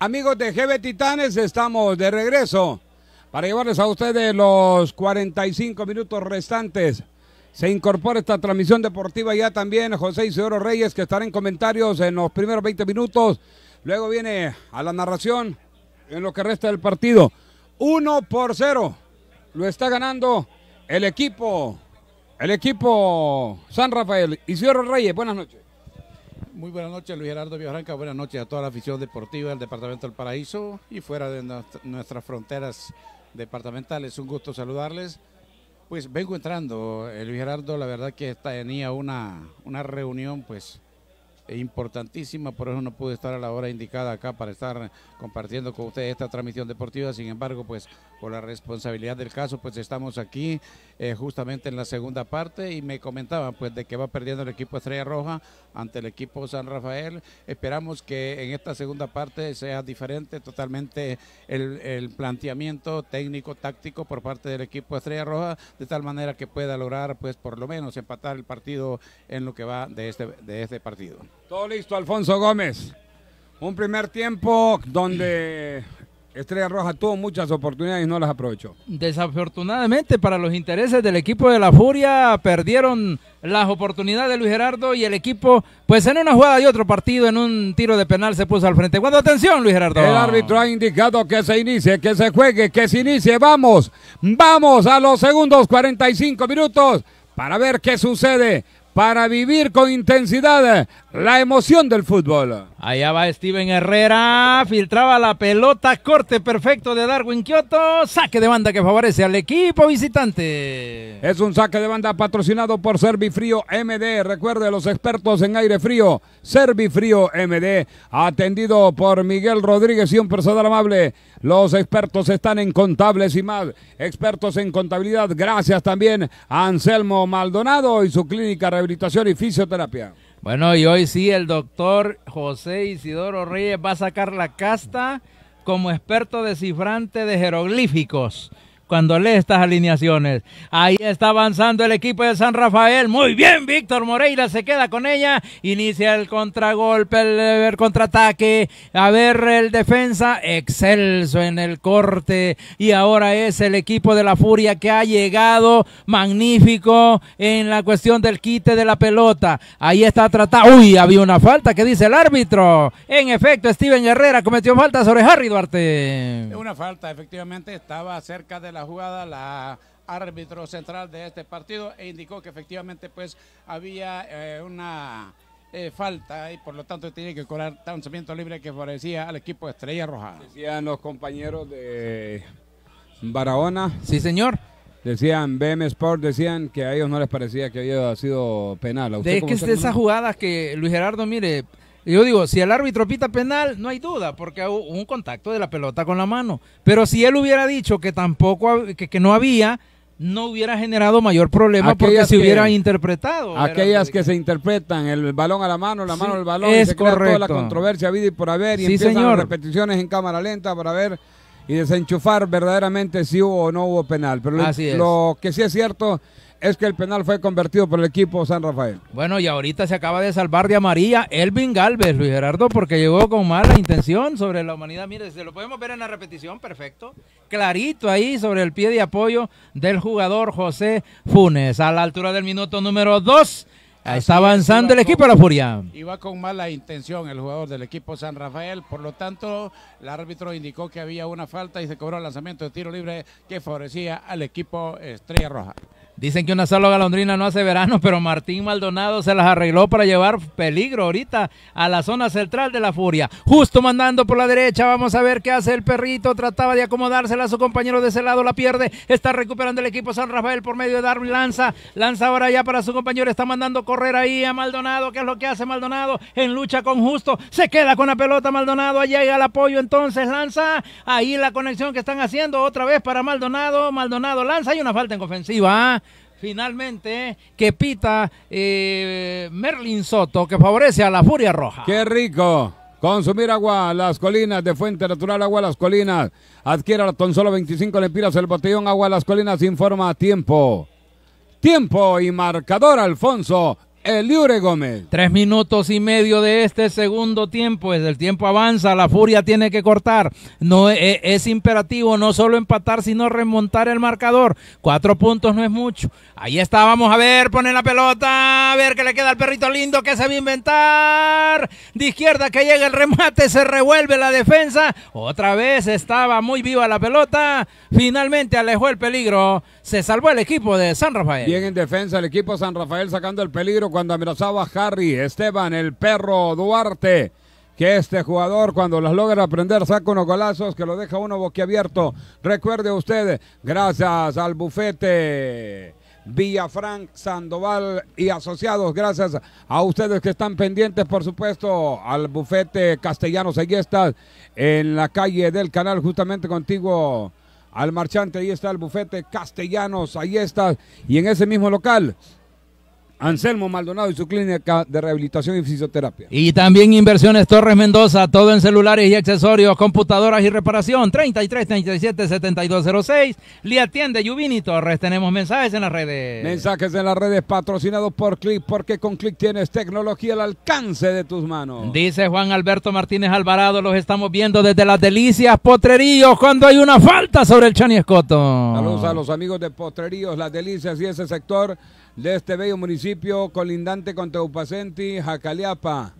Amigos de GB Titanes, estamos de regreso para llevarles a ustedes los 45 minutos restantes. Se incorpora esta transmisión deportiva ya también José Isidoro Reyes, que estará en comentarios en los primeros 20 minutos. Luego viene a la narración en lo que resta del partido. 1 por 0. Lo está ganando el equipo, el equipo San Rafael. Isidoro Reyes, buenas noches. Muy buenas noches, Luis Gerardo Villaranca. Buenas noches a toda la afición deportiva del Departamento del Paraíso y fuera de nuestras fronteras departamentales. Un gusto saludarles. Pues vengo entrando, eh, Luis Gerardo, la verdad que tenía una, una reunión pues importantísima, por eso no pude estar a la hora indicada acá para estar compartiendo con ustedes esta transmisión deportiva. Sin embargo, pues por la responsabilidad del caso, pues estamos aquí eh, justamente en la segunda parte y me comentaban pues de que va perdiendo el equipo Estrella Roja ante el equipo San Rafael. Esperamos que en esta segunda parte sea diferente totalmente el, el planteamiento técnico, táctico por parte del equipo Estrella Roja, de tal manera que pueda lograr pues por lo menos empatar el partido en lo que va de este, de este partido. Todo listo, Alfonso Gómez. Un primer tiempo donde Estrella Roja tuvo muchas oportunidades y no las aprovechó. Desafortunadamente para los intereses del equipo de la Furia perdieron las oportunidades de Luis Gerardo y el equipo, pues en una jugada de otro partido, en un tiro de penal se puso al frente. Cuando atención, Luis Gerardo. El árbitro ha indicado que se inicie, que se juegue, que se inicie. Vamos, vamos a los segundos 45 minutos para ver qué sucede para vivir con intensidad la emoción del fútbol. Allá va Steven Herrera, filtraba la pelota, corte perfecto de Darwin Kioto, saque de banda que favorece al equipo visitante. Es un saque de banda patrocinado por Servifrío MD. Recuerde los expertos en aire frío, Servifrío MD, atendido por Miguel Rodríguez y un personal amable. Los expertos están en contables y más, expertos en contabilidad. Gracias también a Anselmo Maldonado y su clínica rehabilitación y fisioterapia. Bueno, y hoy sí el doctor José Isidoro Reyes va a sacar la casta como experto descifrante de jeroglíficos cuando lee estas alineaciones. Ahí está avanzando el equipo de San Rafael. Muy bien, Víctor Moreira se queda con ella. Inicia el contragolpe, el, contraataque. A ver, el defensa excelso en el corte. Y ahora es el equipo de la Furia que ha llegado magnífico en la cuestión del quite de la pelota. Ahí está tratando. Uy, había una falta. ¿Qué dice el árbitro? En efecto, Steven Herrera cometió falta sobre Harry Duarte. Una falta, efectivamente, estaba cerca de la la jugada la árbitro central de este partido e indicó que efectivamente pues había eh, una eh, falta y por lo tanto tiene que cobrar lanzamiento libre que favorecía al equipo de Estrella Roja. Decían los compañeros de Barahona. Sí, señor. Decían, BM Sport decían que a ellos no les parecía que había sido penal. ¿A de que es de esas jugadas que Luis Gerardo, mire, yo digo, si el árbitro pita penal, no hay duda, porque hubo un contacto de la pelota con la mano. Pero si él hubiera dicho que tampoco, que, no había, no hubiera generado mayor problema porque se hubiera interpretado. Aquellas que se interpretan el balón a la mano, la mano al balón, es y se correcto. toda la controversia vida y por haber, y empiezan las repeticiones en cámara lenta para ver y desenchufar verdaderamente si hubo o no hubo penal. Pero lo que sí es cierto es que el penal fue convertido por el equipo San Rafael. Bueno, y ahorita se acaba de salvar de amarilla Elvin Galvez, Luis Gerardo, porque llegó con mala intención sobre la humanidad. Mire, se lo podemos ver en la repetición, perfecto. Clarito ahí sobre el pie de apoyo del jugador José Funes. A la altura del minuto número 2. Está avanzando el equipo de la Furia. Iba con mala intención el jugador del equipo San Rafael, por lo tanto, el árbitro indicó que había una falta y se cobró el lanzamiento de tiro libre que favorecía al equipo Estrella Roja. Dicen que una sola galondrina no hace verano, pero Martín Maldonado se las arregló para llevar peligro ahorita a la zona central de la furia. Justo mandando por la derecha, vamos a ver qué hace el perrito. Trataba de acomodársela a su compañero de ese lado, la pierde. Está recuperando el equipo San Rafael por medio de Darwin Lanza. Lanza ahora ya para su compañero, está mandando correr ahí a Maldonado. ¿Qué es lo que hace Maldonado? En lucha con Justo, se queda con la pelota Maldonado. Allá llega el apoyo entonces, Lanza. Ahí la conexión que están haciendo otra vez para Maldonado. Maldonado lanza y una falta en ofensiva finalmente que pita eh, Merlin Soto, que favorece a la Furia Roja. ¡Qué rico! Consumir agua, las colinas de Fuente Natural, agua, las colinas. Adquiera con solo 25 lempiras el botellón, agua, las colinas, informa a tiempo. Tiempo y marcador, Alfonso Eliure Gómez. Tres minutos y medio de este segundo tiempo. Es el tiempo avanza. La Furia tiene que cortar. No es, es, imperativo no solo empatar, sino remontar el marcador. Cuatro puntos no es mucho. Ahí está. Vamos a ver. Pone la pelota. A ver que le queda al perrito lindo que se va a inventar. De izquierda que llega el remate. Se revuelve la defensa. Otra vez estaba muy viva la pelota. Finalmente alejó el peligro. Se salvó el equipo de San Rafael. Bien en defensa el equipo San Rafael sacando el peligro cuando amenazaba a Harry Esteban, el perro Duarte. Que este jugador cuando las logra aprender saca unos golazos que lo deja uno boquiabierto. Recuerde usted, gracias al bufete Villafranc, Sandoval y asociados. Gracias a ustedes que están pendientes, por supuesto, al bufete Castellanos. Ahí está en la calle del canal, justamente contigo al marchante. Ahí está el bufete Castellanos. Ahí está. Y en ese mismo local. Anselmo Maldonado y su clínica de rehabilitación y fisioterapia. Y también Inversiones Torres Mendoza, todo en celulares y accesorios, computadoras y reparación, 33 37 7206. Le atiende Yuvini Torres. Tenemos mensajes en las redes. Mensajes en las redes patrocinados por Click, porque con Click tienes tecnología al alcance de tus manos. Dice Juan Alberto Martínez Alvarado, los estamos viendo desde las delicias Potreríos cuando hay una falta sobre el Chani Escoto. Saludos a los amigos de Potreríos, las delicias y ese sector de este bello municipio colindante con Teupacenti, Jacaliapa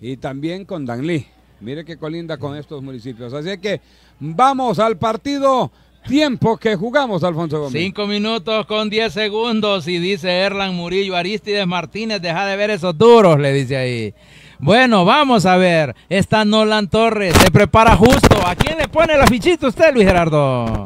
y también con Danlí. Mire que colinda con estos municipios. Así que vamos al partido. Tiempo que jugamos, Alfonso Gómez. Cinco minutos con diez segundos y dice Erlan Murillo, Aristides Martínez, deja de ver esos duros, le dice ahí. Bueno, vamos a ver. Está Nolan Torres, se prepara justo. ¿A quién le pone la fichita usted, Luis Gerardo?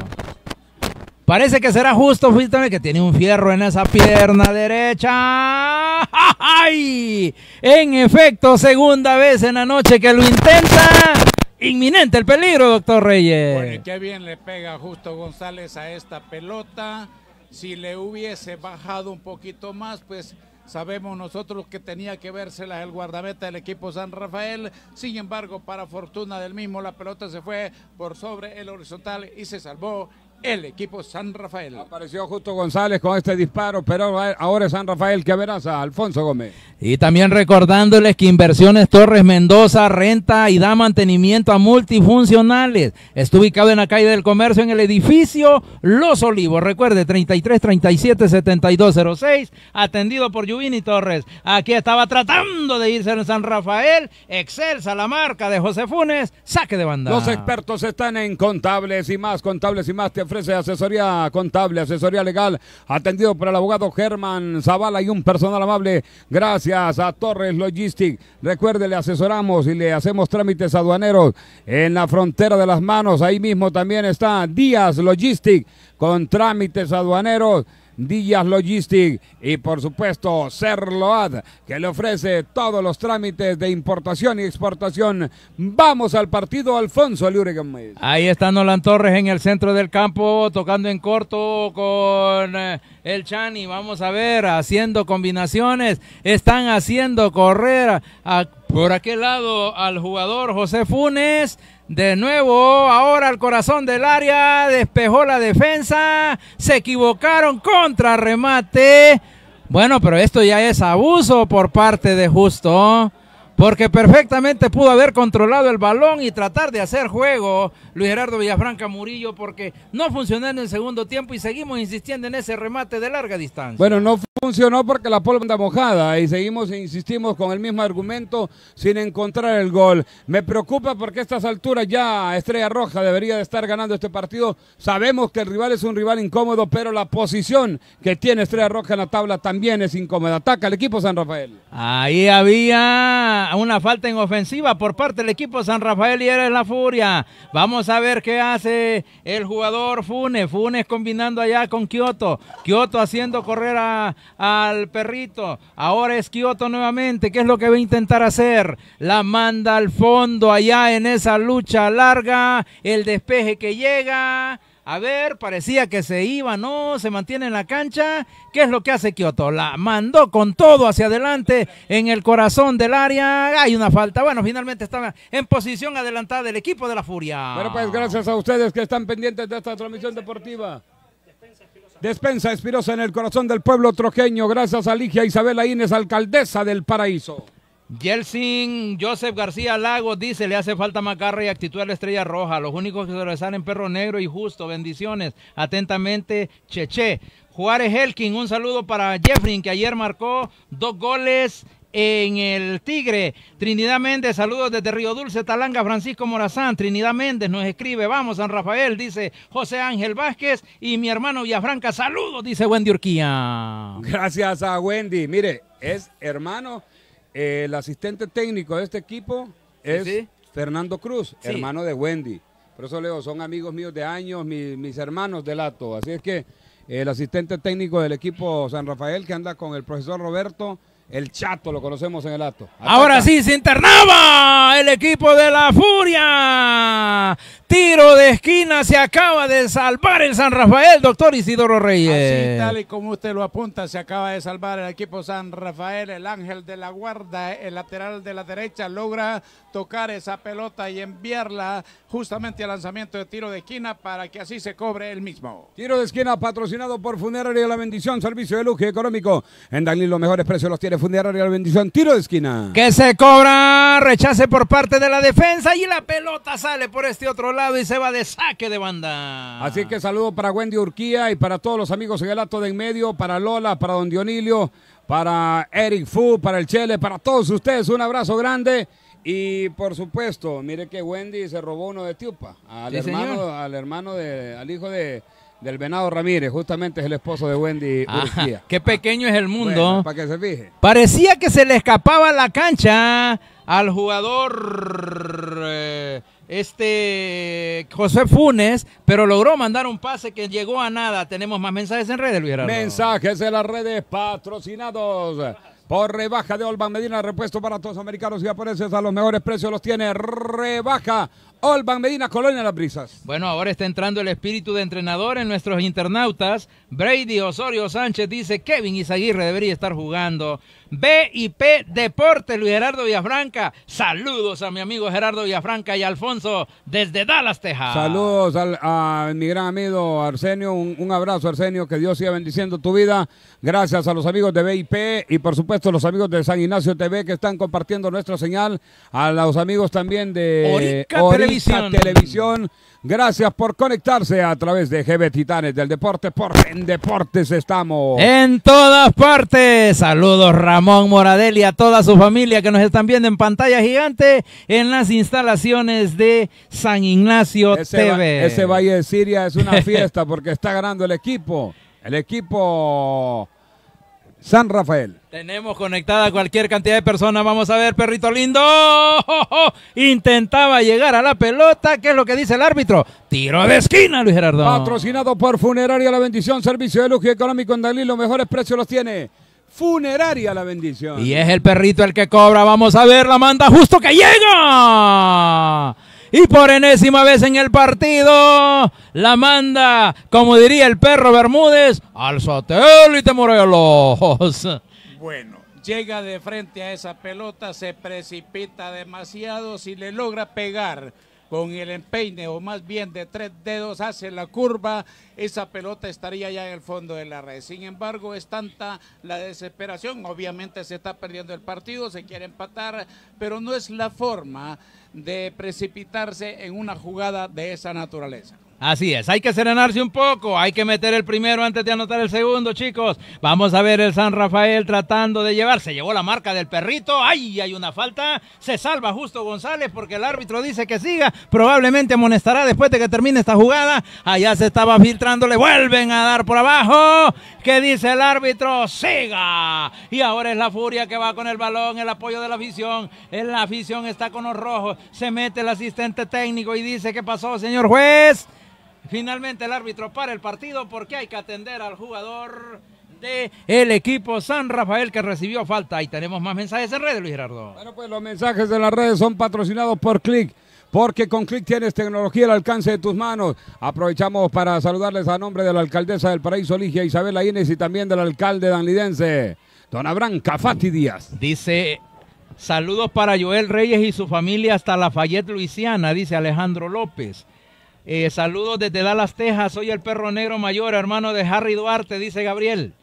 Parece que será justo, que tiene un fierro en esa pierna derecha. ¡Ay! En efecto, segunda vez en la noche que lo intenta. Inminente el peligro, doctor Reyes. Bueno, qué bien le pega Justo González a esta pelota. Si le hubiese bajado un poquito más, pues sabemos nosotros que tenía que vérsela el guardameta del equipo San Rafael. Sin embargo, para fortuna del mismo, la pelota se fue por sobre el horizontal y se salvó el equipo San Rafael. Apareció Justo González con este disparo, pero ahora es San Rafael que amenaza a Alfonso Gómez. Y también recordándoles que Inversiones Torres Mendoza renta y da mantenimiento a multifuncionales. Está ubicado en la calle del comercio en el edificio Los Olivos. Recuerde, 33 37 7206, atendido por Yuvini Torres. Aquí estaba tratando de irse en San Rafael. Excelsa la marca de José Funes. Saque de banda. Los expertos están en contables y más contables y más. Te ofrece asesoría contable, asesoría legal, atendido por el abogado Germán Zavala y un personal amable. Gracias a Torres Logistic. Recuerde, le asesoramos y le hacemos trámites aduaneros en la frontera de las manos. Ahí mismo también está Díaz Logistic con trámites aduaneros. Díaz Logistic y por supuesto Cerload que le ofrece todos los trámites de importación y exportación. Vamos al partido Alfonso Liuregan. Ahí está Nolan Torres en el centro del campo tocando en corto con eh, el Chani. Vamos a ver, haciendo combinaciones. Están haciendo correr por aquel lado al jugador José Funes. De nuevo, ahora el corazón del área, despejó la defensa, se equivocaron contra remate. Bueno, pero esto ya es abuso por parte de Justo porque perfectamente pudo haber controlado el balón y tratar de hacer juego Luis Gerardo Villafranca Murillo, porque no funcionó en el segundo tiempo y seguimos insistiendo en ese remate de larga distancia. Bueno, no funcionó porque la pólvora anda mojada y seguimos e insistimos con el mismo argumento sin encontrar el gol. Me preocupa porque a estas alturas ya Estrella Roja debería de estar ganando este partido. Sabemos que el rival es un rival incómodo, pero la posición que tiene Estrella Roja en la tabla también es incómoda. Ataca el equipo San Rafael. Ahí había una falta en ofensiva por parte del equipo San Rafael y era la furia. Vamos a ver qué hace el jugador Funes. Funes combinando allá con Kioto. Kioto haciendo correr al perrito. Ahora es Kioto nuevamente. ¿Qué es lo que va a intentar hacer? La manda al fondo allá en esa lucha larga. El despeje que llega. A ver, parecía que se iba, no, se mantiene en la cancha. ¿Qué es lo que hace Kioto? La mandó con todo hacia adelante en el corazón del área. Hay una falta. Bueno, finalmente estaba en posición adelantada del equipo de la Furia. Bueno, pues gracias a ustedes que están pendientes de esta transmisión deportiva. Despensa Espirosa en el corazón del pueblo troqueño. Gracias a Ligia Isabela Inés, alcaldesa del paraíso. Yeltsin Joseph García Lagos dice, le hace falta macarra y actitud a la estrella roja. Los únicos que sobresalen perro negro y justo. Bendiciones. Atentamente, Cheche. Juárez Helkin, un saludo para Jeffrey, que ayer marcó dos goles en el Tigre. Trinidad Méndez, saludos desde Río Dulce, Talanga, Francisco Morazán. Trinidad Méndez nos escribe, vamos San Rafael, dice José Ángel Vázquez. Y mi hermano Villafranca, saludos, dice Wendy Urquía. Gracias a Wendy. Mire, es hermano, el asistente técnico de este equipo es Sí. Fernando Cruz, Sí. hermano de Wendy. Por eso leo, son amigos míos de años, mi- mis hermanos del Ato. Así es que el asistente técnico del equipo San Rafael que anda con el profesor Roberto, el Chato, lo conocemos en el Ato. Ahora sí se internaba el equipo de la Furia. Tiro de esquina se acaba de salvar el San Rafael, doctor Isidoro Así, Reyes. tal y como usted lo apunta, se acaba de salvar el equipo San Rafael, el ángel de la guarda, el lateral de la derecha, logra tocar esa pelota y enviarla justamente al lanzamiento de tiro de esquina para que así se cobre el mismo. Tiro de esquina patrocinado por Funeraria La Bendición, servicio de lujo y económico. En Danlí los mejores precios los tiene Funeraria La Bendición. Tiro de esquina. Que se cobra, rechace por parte de la defensa y la pelota sale por este otro lado y se va de saque de banda. Así que saludo para Wendy Urquía y para todos los amigos en el acto de en medio, para Lola, para Don Dionilio, para Eric Fu, para el Chele, para todos ustedes. Un abrazo grande. Y por supuesto, mire que Wendy se robó uno de Tiupa, al Sí, hermano, señor. al hermano de, al hijo de del Venado Ramírez, justamente es el esposo de Wendy Urquía. qué pequeño es el mundo. para que se fije. Parecía que se le escapaba la cancha al jugador eh, este José Funes, pero logró mandar un pase que llegó a nada. Tenemos más mensajes en redes, Luis Gerardo. Mensajes de las redes patrocinados por rebaja de Olban Medina, repuesto para todos americanos y japoneses a los mejores precios los tiene rebaja Olban Medina, Colonia Las Brisas. Bueno, ahora está entrando el espíritu de entrenador en nuestros internautas. Brady Osorio Sánchez dice, Kevin Izaguirre debería estar jugando. B y P Deporte, Luis Gerardo Villafranca. Saludos a mi amigo Gerardo Villafranca y Alfonso desde Dallas, Texas. Saludos al- a mi gran amigo Arsenio, un, un abrazo Arsenio, que Dios siga bendiciendo tu vida. Gracias a los amigos de BIP y por supuesto los amigos de San Ignacio TV que están compartiendo nuestra señal, a los amigos también de Orica Televisión. Televisión. Gracias por conectarse a través de GB Titanes del Deporte, por En Deportes estamos. En todas partes. Saludos Ramón Moradel y a toda su familia que nos están viendo en pantalla gigante en las instalaciones de San Ignacio Ese, va- TV. ese Valle de Siria es una fiesta porque está ganando el equipo, el equipo San Rafael. Tenemos conectada cualquier cantidad de personas. Vamos a ver, perrito lindo. Intentaba llegar a la pelota. ¿Qué es lo que dice el árbitro? Tiro de esquina, Luis Gerardo. Patrocinado por Funeraria La Bendición, servicio de lujo y económico en Dalí, los mejores precios los tiene. Funeraria La Bendición. Y es el perrito el que cobra. Vamos a ver, la manda justo que llega. Y por enésima vez en el partido, la manda, como diría el perro Bermúdez, al satélite Morelos. Bueno, llega de frente a esa pelota, se precipita demasiado, si le logra pegar con el empeine o más bien de tres dedos hace la curva, esa pelota estaría ya en el fondo de la red. Sin embargo, es tanta la desesperación, obviamente se está perdiendo el partido, se quiere empatar, pero no es la forma de precipitarse en una jugada de esa naturaleza. Así es, hay que serenarse un poco, hay que meter el primero antes de anotar el segundo, chicos. Vamos a ver el San Rafael tratando de llevar, se llevó la marca del perrito, ay, hay una falta, se salva justo González porque el árbitro dice que siga, probablemente amonestará después de que termine esta jugada. Allá se estaba filtrando, le vuelven a dar por abajo. ¿Qué dice el árbitro? Siga. Y ahora es la furia que va con el balón, el apoyo de la afición. La afición está con los rojos, se mete el asistente técnico y dice, ¿qué pasó, señor juez? Finalmente el árbitro para el partido porque hay que atender al jugador de el equipo San Rafael que recibió falta. Y tenemos más mensajes en redes, Luis Gerardo. Bueno, pues los mensajes de las redes son patrocinados por Click. Porque con Click tienes tecnología al alcance de tus manos. Aprovechamos para saludarles a nombre de la alcaldesa del Paraíso Ligia Isabela Inés y también del alcalde danlidense, don Abraham Cafati Díaz. Dice, saludos para Joel Reyes y su familia hasta Lafayette, Luisiana, dice Alejandro López. Eh, saludos desde Dallas, Texas. Soy el perro negro mayor, hermano de Harry Duarte, dice Gabriel.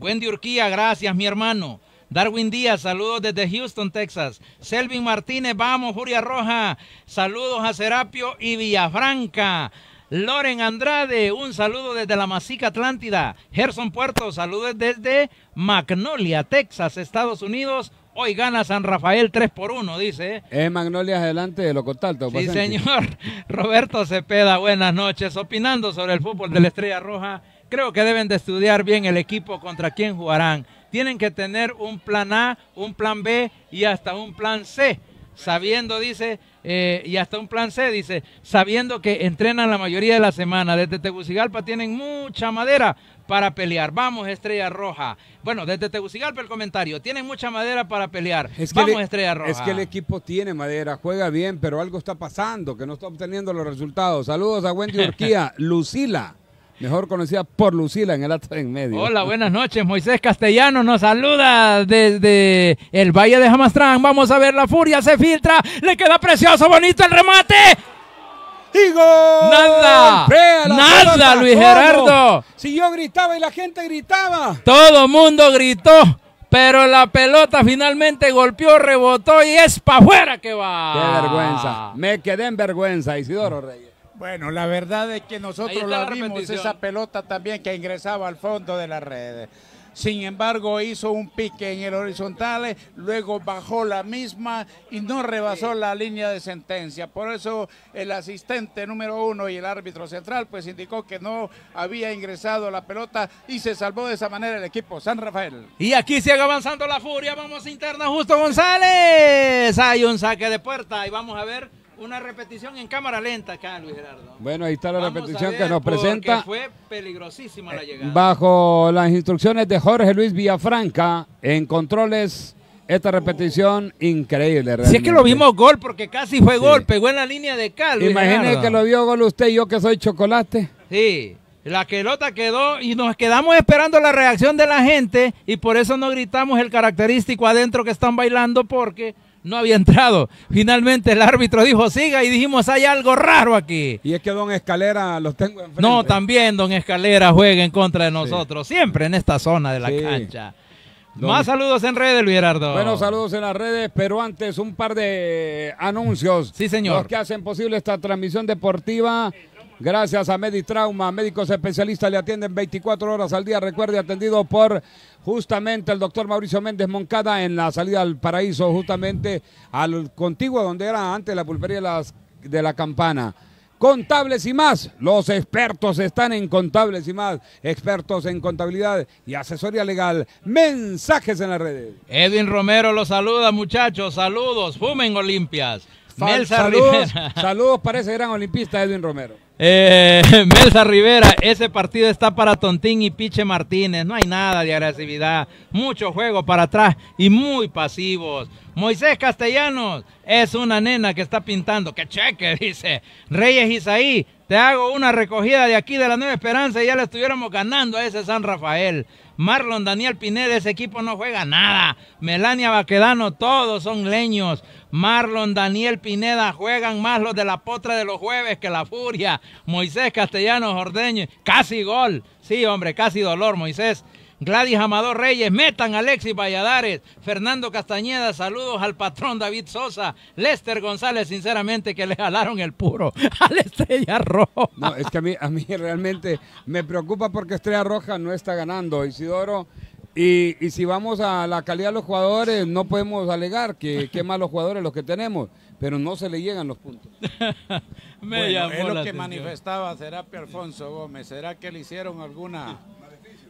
Wendy Urquía, gracias, mi hermano. Darwin Díaz, saludos desde Houston, Texas. Selvin Martínez, vamos, Furia Roja. Saludos a Serapio y Villafranca. Loren Andrade, un saludo desde la Masica Atlántida. Gerson Puerto, saludos desde Magnolia, Texas, Estados Unidos. Hoy gana San Rafael 3 por 1, dice. Es Magnolia adelante de lo contacto. Sí, señor. Roberto Cepeda, buenas noches. Opinando sobre el fútbol de la Estrella Roja, creo que deben de estudiar bien el equipo contra quién jugarán. Tienen que tener un plan A, un plan B y hasta un plan C. Sabiendo, dice, eh, y hasta un plan C, dice, sabiendo que entrenan la mayoría de la semana. Desde Tegucigalpa tienen mucha madera para pelear. Vamos, Estrella Roja. Bueno, desde Tegucigalpa el comentario. Tienen mucha madera para pelear. Vamos, Estrella Roja. Es que el equipo tiene madera, juega bien, pero algo está pasando, que no está obteniendo los resultados. Saludos a Wendy Urquía, Lucila mejor conocida por Lucila en el acto en medio. Hola, buenas noches. Moisés Castellano nos saluda desde el Valle de Jamastrán. Vamos a ver la furia, se filtra, le queda precioso, bonito el remate. ¡Y gol! ¡Nada! ¡Nada, Luis Gerardo! Si yo gritaba y la gente gritaba. Todo mundo gritó. Pero la pelota finalmente golpeó, rebotó y es para afuera que va. ¡Qué vergüenza! Me quedé en vergüenza, Isidoro Reyes. Bueno, la verdad es que nosotros la, vimos esa pelota también que ingresaba al fondo de la red. Sin embargo, hizo un pique en el horizontal, luego bajó la misma y no rebasó la línea de sentencia. Por eso el asistente número uno y el árbitro central pues indicó que no había ingresado la pelota y se salvó de esa manera el equipo San Rafael. Y aquí sigue avanzando la furia, vamos interna Justo González. Hay un saque de puerta y vamos a ver una repetición en cámara lenta acá, Luis Gerardo. Bueno, ahí está la repetición que nos presenta. Fue peligrosísima la llegada. Bajo las instrucciones de Jorge Luis Villafranca, en controles, esta repetición increíble. Si es que lo vimos gol, porque casi fue gol, pegó en la línea de cal. Imagínese que lo vio gol usted y yo que soy chocolate. Sí. La pelota quedó y nos quedamos esperando la reacción de la gente y por eso no gritamos el característico adentro que están bailando porque no había entrado. Finalmente el árbitro dijo siga y dijimos hay algo raro aquí. Y es que Don Escalera los tengo enfrente. No, también Don Escalera juega en contra de nosotros, siempre en esta zona de la cancha. Más saludos en redes, Luis Gerardo. Bueno, saludos en las redes, pero antes un par de anuncios. Sí, señor. Los que hacen posible esta transmisión deportiva. Gracias a Meditrauma, médicos especialistas le atienden 24 horas al día. Recuerde, atendido por justamente el doctor Mauricio Méndez Moncada en la salida al paraíso, justamente al contiguo donde era antes la pulpería de, las, de la campana. Contables y más. Los expertos están en contables y más. Expertos en contabilidad y asesoría legal. Mensajes en las redes. Edwin Romero los saluda, muchachos. Saludos. Fumen Olimpias. saludos, saludos para ese gran olimpista Edwin Romero. Eh, Melsa Rivera, ese partido está para Tontín y Piche Martínez. No hay nada de agresividad. Mucho juego para atrás y muy pasivos. Moisés Castellanos es una nena que está pintando. Que cheque, dice. Reyes Isaí, te hago una recogida de aquí de la Nueva Esperanza y ya le estuviéramos ganando a ese San Rafael. Marlon Daniel Pineda, ese equipo no juega nada. Melania Baquedano, todos son leños. Marlon Daniel Pineda juegan más los de la potra de los jueves que la furia. Moisés Castellanos Ordeño, casi gol. Sí, hombre, casi dolor, Moisés. Gladys Amador Reyes, metan Alexis Valladares, Fernando Castañeda, saludos al patrón David Sosa, Lester González, sinceramente que le jalaron el puro a la Estrella Roja. No, es que a mí, a mí realmente me preocupa porque Estrella Roja no está ganando, Isidoro. Y, y si vamos a la calidad de los jugadores, no podemos alegar que qué malos jugadores los que tenemos, pero no se le llegan los puntos. me es lo que manifestaba Serapio Alfonso Gómez. ¿Será que le hicieron alguna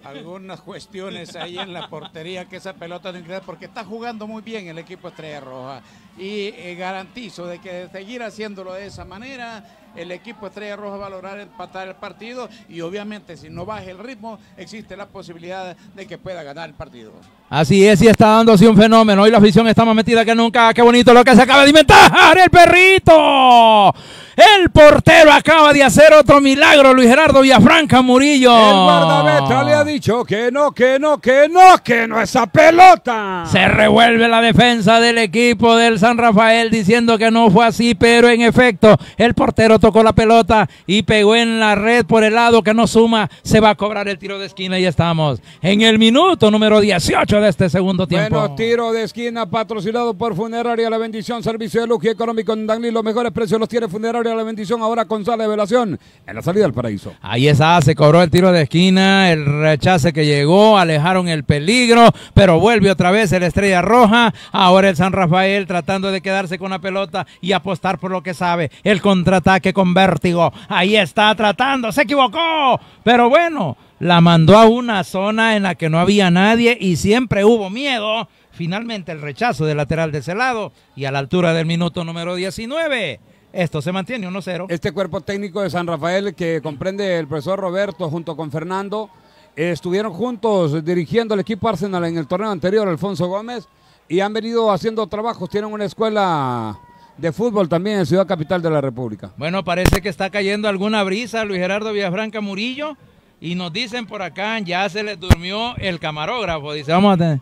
algunas cuestiones ahí en la portería que esa pelota no ingresa porque está jugando muy bien el equipo Estrella Roja y eh, garantizo de que de seguir haciéndolo de esa manera el equipo Estrella Roja va a lograr empatar el partido y obviamente si no baja el ritmo existe la posibilidad de que pueda ganar el partido. Así es, y está dándose un fenómeno. Hoy la afición está más metida que nunca. Qué bonito lo que se acaba de inventar el perrito. El portero acaba de hacer otro milagro, Luis Gerardo Villafranca Murillo. El guardameta le ha dicho que no, que no, que no, que no esa pelota. Se revuelve la defensa del equipo del San Rafael diciendo que no fue así, pero en efecto el portero tocó la pelota y pegó en la red por el lado que no suma. Se va a cobrar el tiro de esquina y estamos en el minuto número 18 de este segundo tiempo. Bueno, tiro de esquina patrocinado por Funeraria La Bendición, servicio de luz y económico en Danlí. Los mejores precios los tiene Funeraria La Bendición ahora con sala de velación en la salida del paraíso. Ahí está, se cobró el tiro de esquina, el rechace que llegó, alejaron el peligro, pero vuelve otra vez el Estrella Roja. Ahora el San Rafael tratando de quedarse con la pelota y apostar por lo que sabe. El contraataque con vértigo. Ahí está tratando, se equivocó. Pero bueno, la mandó a una zona en la que no había nadie y siempre hubo miedo. Finalmente el rechazo del lateral de ese lado y a la altura del minuto número 19. Esto se mantiene 1-0. Este cuerpo técnico de San Rafael que comprende el profesor Roberto junto con Fernando estuvieron juntos dirigiendo el equipo Arsenal en el torneo anterior, Alfonso Gómez, y han venido haciendo trabajos. Tienen una escuela de fútbol también en Ciudad Capital de la República. Bueno, parece que está cayendo alguna brisa Luis Gerardo Villafranca Murillo y nos dicen por acá, ya se les durmió el camarógrafo. Dice, vamos a tener.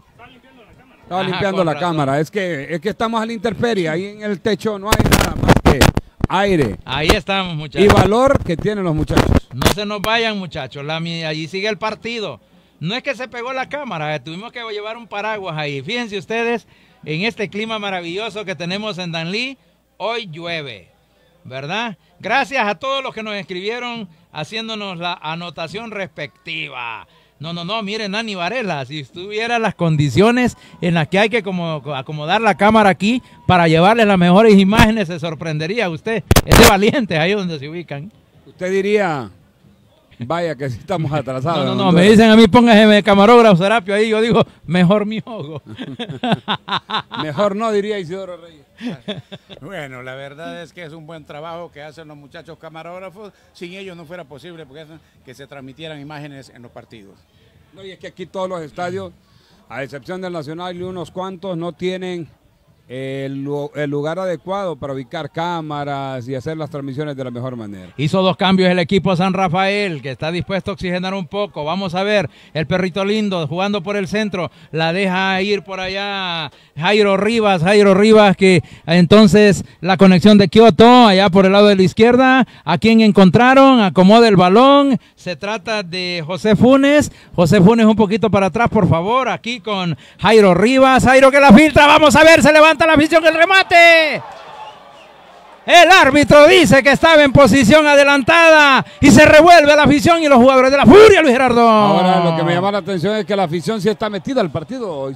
Estaba Ajá, limpiando la razón. cámara. Es que, es que estamos a la intemperie. Ahí en el techo no hay nada más que aire Ahí estamos, y muchachos. valor que tienen los muchachos. No se nos vayan, muchachos. La, allí sigue el partido. No es que se pegó la cámara, eh, tuvimos que llevar un paraguas ahí. Fíjense ustedes, en este clima maravilloso que tenemos en Danlí, hoy llueve, ¿verdad? Gracias a todos los que nos escribieron haciéndonos la anotación respectiva. No, no, no, miren, Nani Varela, si estuviera las condiciones en las que hay que como, acomodar la cámara aquí para llevarles las mejores imágenes, se sorprendería usted. Es de valientes ahí donde se ubican. Usted diría, vaya que sí estamos atrasados. No, no, me dicen a mí póngase camarógrafo Serapio ahí, yo digo, mejor mi juego. Mejor no, diría Isidoro Reyes. Bueno, la verdad es que es un buen trabajo que hacen los muchachos camarógrafos. Sin ellos no fuera posible porque que se transmitieran imágenes en los partidos. No, y es que aquí todos los estadios, a excepción del Nacional y unos cuantos, no tienen el, lu- el lugar adecuado para ubicar cámaras y hacer las transmisiones de la mejor manera. Hizo dos cambios el equipo San Rafael, que está dispuesto a oxigenar un poco. Vamos a ver, el perrito lindo jugando por el centro, la deja ir por allá Jairo Rivas, Jairo Rivas, que entonces la conexión de Kioto, allá por el lado de la izquierda, a quien encontraron, acomoda el balón, se trata de José Funes, José Funes un poquito para atrás, por favor, aquí con Jairo Rivas, Jairo que la filtra, vamos a ver, se levanta la afición, el remate. El árbitro dice que estaba en posición adelantada y se revuelve la afición y los jugadores de la furia, Luis Gerardo. Ahora lo que me llama la atención es que la afición sí está metida al partido.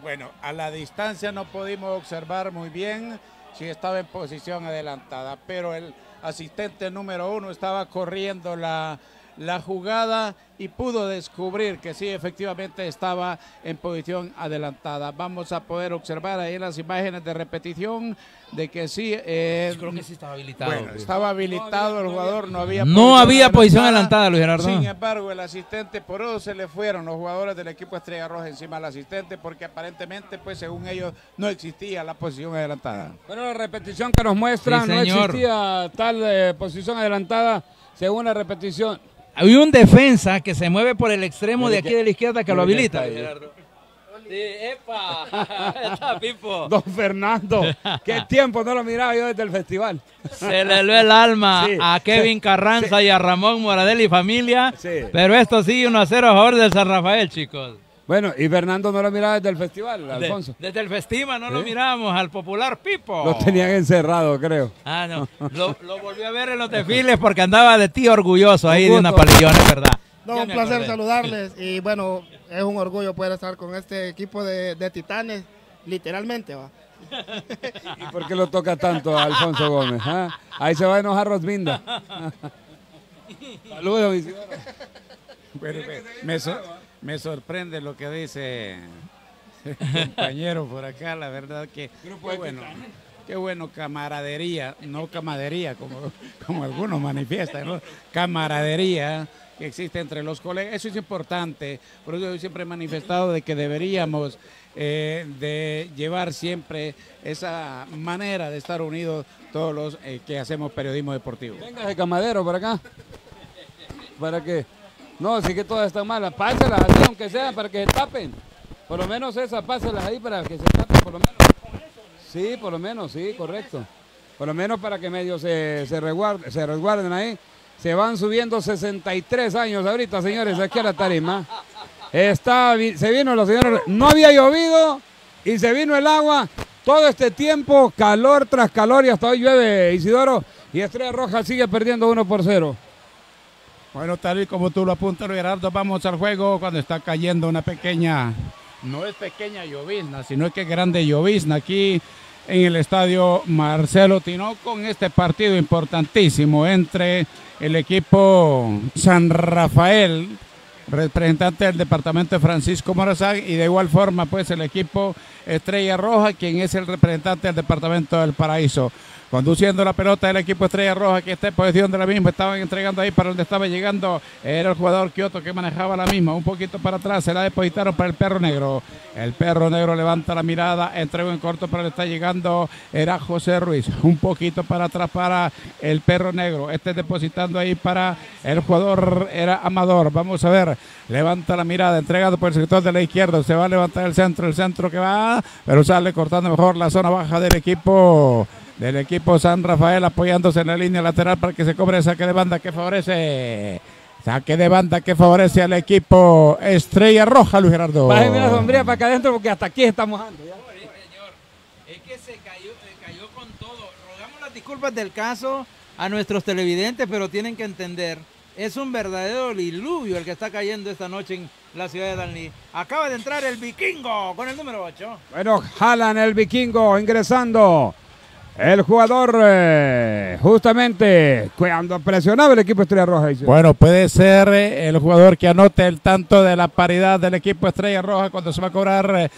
Bueno, a la distancia no pudimos observar muy bien si estaba en posición adelantada, pero el asistente número uno estaba corriendo la, la jugada y pudo descubrir que sí, efectivamente estaba en posición adelantada. Vamos a poder observar ahí las imágenes de repetición de que sí, eh, Creo que sí estaba habilitado. bueno, estaba habilitado el jugador, no había No había posición adelantada, Luis Gerardo. Sin embargo, el asistente, por eso se le fueron los jugadores del equipo Estrella Roja encima al asistente, porque aparentemente, pues según ellos, no existía la posición adelantada. Bueno, la repetición que nos muestra, Sí, no existía tal eh, posición adelantada según la repetición. Hay un defensa que se mueve por el extremo de aquí de la izquierda que lo habilita. Gerardo. Sí, epa, está Pipo. Don Fernando, qué tiempo no lo miraba yo desde el festival. Se le dio el alma Sí. a Kevin Carranza y a Ramón Moradel y familia. Sí. Pero esto sí, 1 a 0 a favor del San Rafael, chicos. Bueno, y Fernando no lo miraba desde el festival, De- Alfonso. desde el Festima no lo ¿Sí? miramos al popular Pipo. Lo tenían encerrado, creo. Ah, no. Lo, lo volví a ver en los desfiles porque andaba de ti orgulloso ahí de Un una palillón, es verdad. No, Ya un placer acordé. saludarles y bueno, es un orgullo poder estar con este equipo de, de titanes, literalmente, va. ¿Y por qué lo toca tanto a Alfonso Gómez? ah? Ahí se va a enojar Rosminda. Saludos, Isidoro. Bueno, me, me me sorprende lo que dice el compañero por acá, la verdad que qué bueno, qué bueno, camaradería, no camadería, como, como algunos manifiestan, ¿no? camaradería que existe entre los colegas, eso es importante, por eso yo siempre he manifestado de que deberíamos eh, de llevar siempre esa manera de estar unidos todos los eh, que hacemos periodismo deportivo. Venga de camadero para acá. ¿Para qué? No, sí que todas están malas. Páselas así, aunque sea, para que se tapen. Por lo menos esas, páselas ahí para que se tapen, por lo menos. Sí, por lo menos, sí, correcto. por lo menos para que medio se, se, resguarden, ahí. Se van subiendo 63 años ahorita, señores, aquí a la tarima. Está, se vino los señores, no había llovido y se vino el agua. Todo este tiempo, calor tras calor y hasta hoy llueve Isidoro y Estrella Roja sigue perdiendo 1 por 0. Bueno, tal y como tú lo apuntas, Gerardo, vamos al juego cuando está cayendo una pequeña, no es pequeña llovizna, sino que grande llovizna aquí en el estadio Marcelo Tinoco en este partido importantísimo entre el equipo San Rafael representante del departamento de Francisco Morazán y de igual forma pues el equipo Estrella Roja, quien es el representante del departamento del Paraíso conduciendo la pelota del equipo Estrella Roja que está en posición de la misma, estaban entregando ahí para donde estaba llegando, era el jugador Kioto que manejaba la misma, un poquito para atrás, se la depositaron para el perro negro, el perro negro levanta la mirada, entrega en corto para donde está llegando, era José Ruiz, un poquito para atrás para el perro negro, este depositando ahí para el jugador, era Amador, vamos a ver, levanta la mirada, entregado por el sector de la izquierda, se va a levantar el centro, el centro que va, pero sale cortando mejor la zona baja del equipo del equipo San Rafael apoyándose en la línea lateral para que se cobre el saque de banda que favorece. Saque de banda que favorece al equipo Estrella Roja, Luis Gerardo. Bájeme la sombría para acá adentro porque hasta aquí estamos mojando. Es que se cayó, se cayó con todo. Rogamos las disculpas del caso a nuestros televidentes, pero tienen que entender, es un verdadero diluvio el que está cayendo esta noche en la ciudad de Dalní. Acaba de entrar el vikingo con el número 8. Bueno, jalan el vikingo ingresando. El jugador, eh, justamente, cuando presionaba el equipo Estrella Roja. Bueno, puede ser eh, el jugador que anote el tanto de la paridad del equipo Estrella Roja cuando se va a cobrar eh,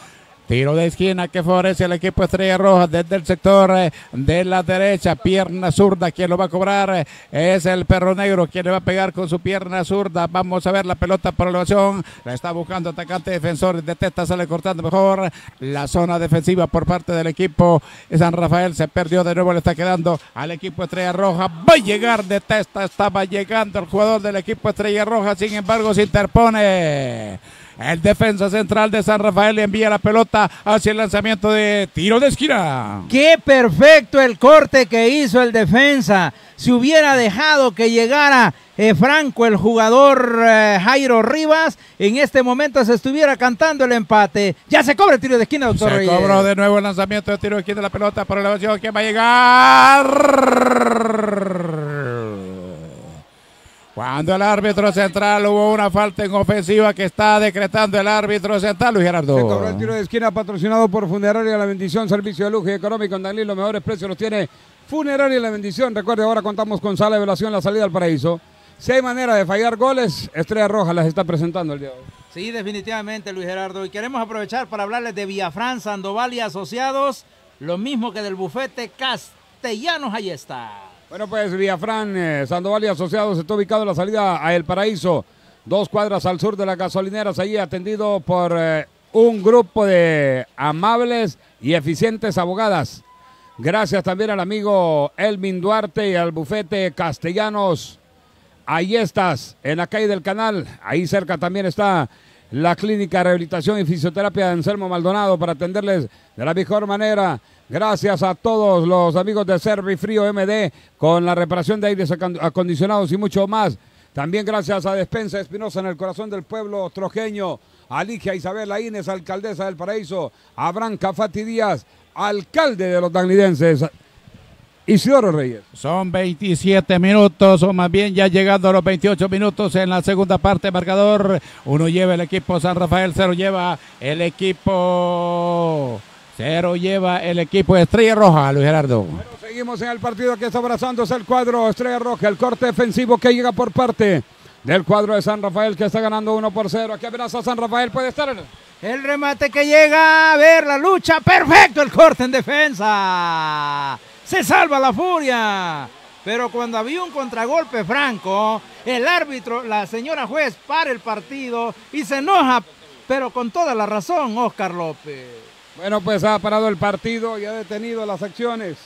Tiro de esquina que favorece al equipo Estrella Roja desde el sector eh, de la derecha. Pierna zurda. Quien lo va a cobrar eh, es el perro negro. Quien le va a pegar con su pierna zurda. Vamos a ver la pelota por elevación. La está buscando atacante defensor. Detesta, sale cortando mejor. La zona defensiva por parte del equipo San Rafael se perdió de nuevo. Le está quedando al equipo Estrella Roja. Va a llegar Detesta. Estaba llegando el jugador del equipo Estrella Roja. Sin embargo, se interpone. El defensa central de San Rafael envía la pelota hacia el lanzamiento de tiro de esquina. Qué perfecto el corte que hizo el defensa. Si hubiera dejado que llegara eh, Franco, el jugador eh, Jairo Rivas, en este momento se estuviera cantando el empate. Ya se cobra el tiro de esquina, doctor Se Reyes. cobró de nuevo el lanzamiento de tiro de esquina de la pelota por elevación. ¿Quién va a llegar? Cuando el árbitro central hubo una falta en ofensiva que está decretando el árbitro central, Luis Gerardo. Se cobró el tiro de esquina patrocinado por Funeraria La Bendición, servicio de lujo y económico en Dalí. Los mejores precios los tiene Funeraria La Bendición. Recuerde, ahora contamos con sala de velación, la salida al paraíso. Si hay manera de fallar goles, Estrella Roja las está presentando el día de hoy. Sí, definitivamente, Luis Gerardo. Y queremos aprovechar para hablarles de Villafran, Sandoval y Asociados, lo mismo que del bufete Castellanos, ahí está. Bueno, pues Villafran, eh, Sandoval y Asociados está ubicado en la salida a El Paraíso, dos cuadras al sur de las gasolineras, allí atendido por eh, un grupo de amables y eficientes abogadas. Gracias también al amigo Elmin Duarte y al bufete Castellanos. Ahí estás, en la calle del canal. Ahí cerca también está la clínica de rehabilitación y fisioterapia de Anselmo Maldonado para atenderles de la mejor manera. Gracias a todos los amigos de Servifrío MD con la reparación de aires acondicionados y mucho más. También gracias a Despensa Espinosa en el corazón del pueblo trojeño. A Ligia Isabel Inés, alcaldesa del Paraíso. A Branca Fati Díaz, alcalde de los danlidenses. Isidoro Reyes. Son 27 minutos, o más bien ya llegando a los 28 minutos en la segunda parte, marcador. Uno lleva el equipo San Rafael, cero lleva el equipo Cero lleva el equipo de Estrella Roja, Luis Gerardo. Bueno, seguimos en el partido que está abrazándose el cuadro Estrella Roja, el corte defensivo que llega por parte del cuadro de San Rafael que está ganando 1 por 0. Aquí amenaza San Rafael, puede estar. El remate que llega a ver la lucha, perfecto el corte en defensa. Se salva la furia. Pero cuando había un contragolpe franco, el árbitro, la señora juez, para el partido y se enoja, pero con toda la razón, Oscar López. Bueno, pues ha parado el partido y ha detenido las acciones.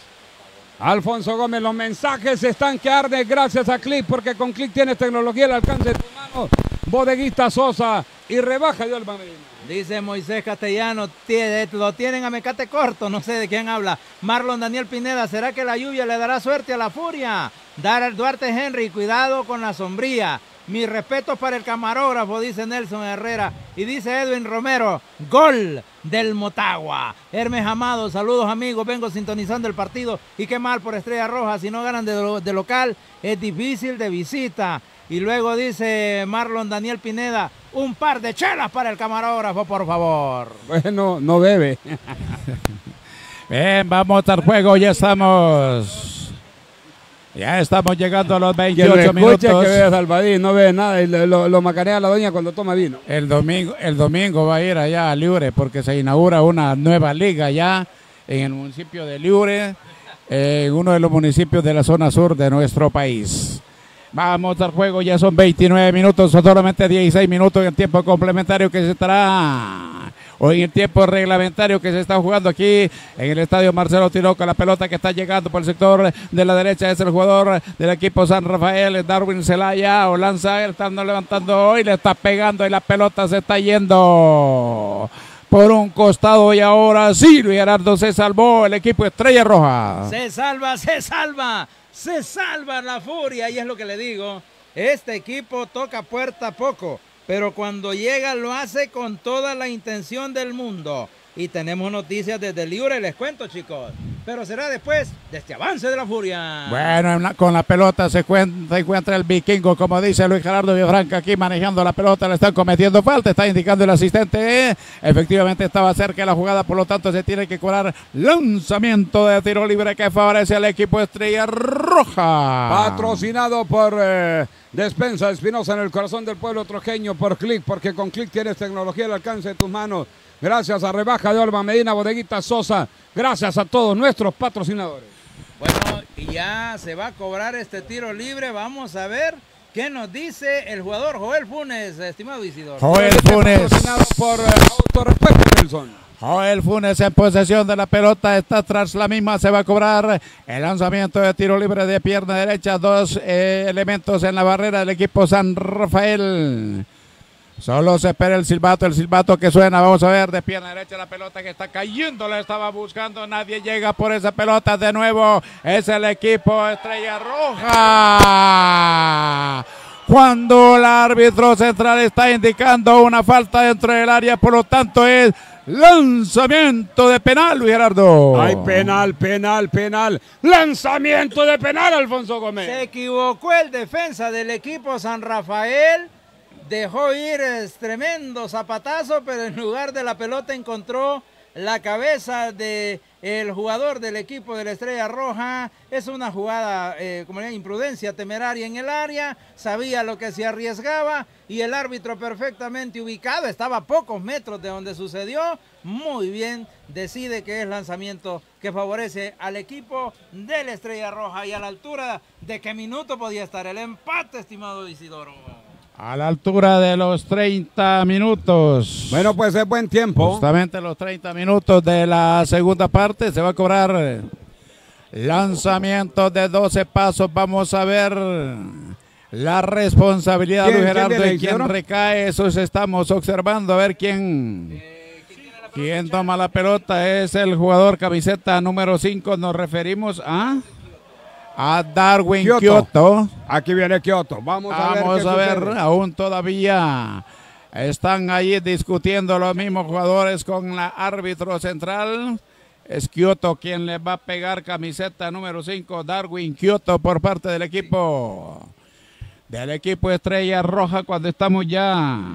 Alfonso Gómez, los mensajes están que arde gracias a Click, porque con Click tienes tecnología al alcance de tu mano. Bodeguista Sosa y rebaja de Alba Medina. Dice Moisés Castellano, "Tie- lo tienen a mecate corto, no sé de quién habla. Marlon Daniel Pineda, ¿será que la lluvia le dará suerte a la furia? Dar Duarte Henry, cuidado con la sombría. Mis respetos para el camarógrafo, dice Nelson Herrera. Y dice Edwin Romero, gol del Motagua. Hermes Amado, saludos amigos, vengo sintonizando el partido. Y qué mal por Estrella Roja, si no ganan de local, es difícil de visita. Y luego dice Marlon Daniel Pineda, un par de chelas para el camarógrafo, por favor. Bueno, no bebe. Bien, vamos al juego, ya estamos. Ya estamos llegando a los Que lo 28 escuche minutos. que vea Salvadín, no ve nada y lo, lo- macanea la doña cuando toma vino. El domingo, el domingo va a ir allá a Liure porque se inaugura una nueva liga ya en el municipio de Liure, eh, en uno de los municipios de la zona sur de nuestro país. Vamos al juego, ya son 29 minutos, solamente 16 minutos en tiempo complementario que se estará, o en el tiempo reglamentario que se está jugando aquí en el estadio Marcelo Tinoco. La pelota que está llegando por el sector de la derecha es el jugador del equipo San Rafael, Darwin Zelaya, o lanza, él está levantando hoy, le está pegando y la pelota se está yendo por un costado y ahora sí, Luis Gerardo se salvó el equipo Estrella Roja. Se salva, se salva, se salva la furia. Y es lo que le digo. Este equipo toca puerta poco, pero cuando llega lo hace con toda la intención del mundo. Y tenemos noticias desde Libre, les cuento chicos. Pero será después de este avance de la furia. Bueno, con la pelota se encuentra, se encuentra el vikingo, como dice Luis Gerardo Villafranca aquí manejando la pelota, le están cometiendo falta, está indicando el asistente. Efectivamente estaba cerca de la jugada, por lo tanto se tiene que cobrar lanzamiento de tiro libre que favorece al equipo Estrella Roja. Patrocinado por eh, Despensa Espinosa en el corazón del pueblo trojeño por Click, porque con Click tienes tecnología al alcance de tus manos. Gracias a Rebaja de Alba Medina, Bodeguita Sosa. Gracias a todos nuestros patrocinadores. Bueno, y ya se va a cobrar este tiro libre. Vamos a ver qué nos dice el jugador Joel Funes, estimado Isidoro. Joel Funes. Patrocinado por eh, Nelson. Joel Funes en posesión de la pelota, está tras la misma, se va a cobrar el lanzamiento de tiro libre de pierna derecha, dos eh, elementos en la barrera del equipo San Rafael. Solo se espera el silbato, el silbato que suena, vamos a ver, de pierna derecha la pelota que está cayendo, la estaba buscando, nadie llega por esa pelota de nuevo, es el equipo Estrella Roja. Cuando el árbitro central está indicando una falta dentro del área, por lo tanto es lanzamiento de penal, Luis Gerardo. Hay penal, penal, penal. Lanzamiento de penal, Alfonso Gómez. Se equivocó el defensa del equipo San Rafael. Dejó ir es, tremendo zapatazo, pero en lugar de la pelota encontró la cabeza de el jugador del equipo de la Estrella Roja. Es una jugada, eh, como le imprudencia temeraria en el área. Sabía lo que se arriesgaba y el árbitro perfectamente ubicado. Estaba a pocos metros de donde sucedió. Muy bien, decide que es lanzamiento que favorece al equipo de la Estrella Roja y a la altura de qué minuto podía estar el empate, estimado Isidoro. A la altura de los 30 minutos. Bueno, pues es buen tiempo. Justamente los 30 minutos de la segunda parte se va a cobrar lanzamiento de 12 pasos. Vamos a ver la responsabilidad de ¿Quién- quién Gerardo y quién recae. Eso estamos observando a ver quién. ¿Quién toma la pelota? Es el jugador camiseta número 5. Nos referimos a, a Darwin Kioto. Kioto. Aquí viene Kioto. Vamos a ver. A aún todavía están ahí discutiendo los mismos jugadores con la árbitro central. Es Kioto quien le va a pegar camiseta número 5, Darwin Kioto por parte del equipo del equipo Estrella Roja cuando estamos ya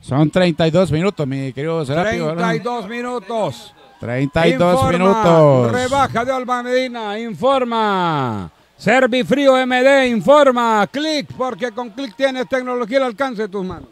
son 32 minutos, mi querido Serapio. ¿verdad? 32 minutos. 32 Informa, minutos. Rebaja de Alba Medina, informa. Servifrío MD, informa. Click, porque con Click tienes tecnología al alcance de tus manos.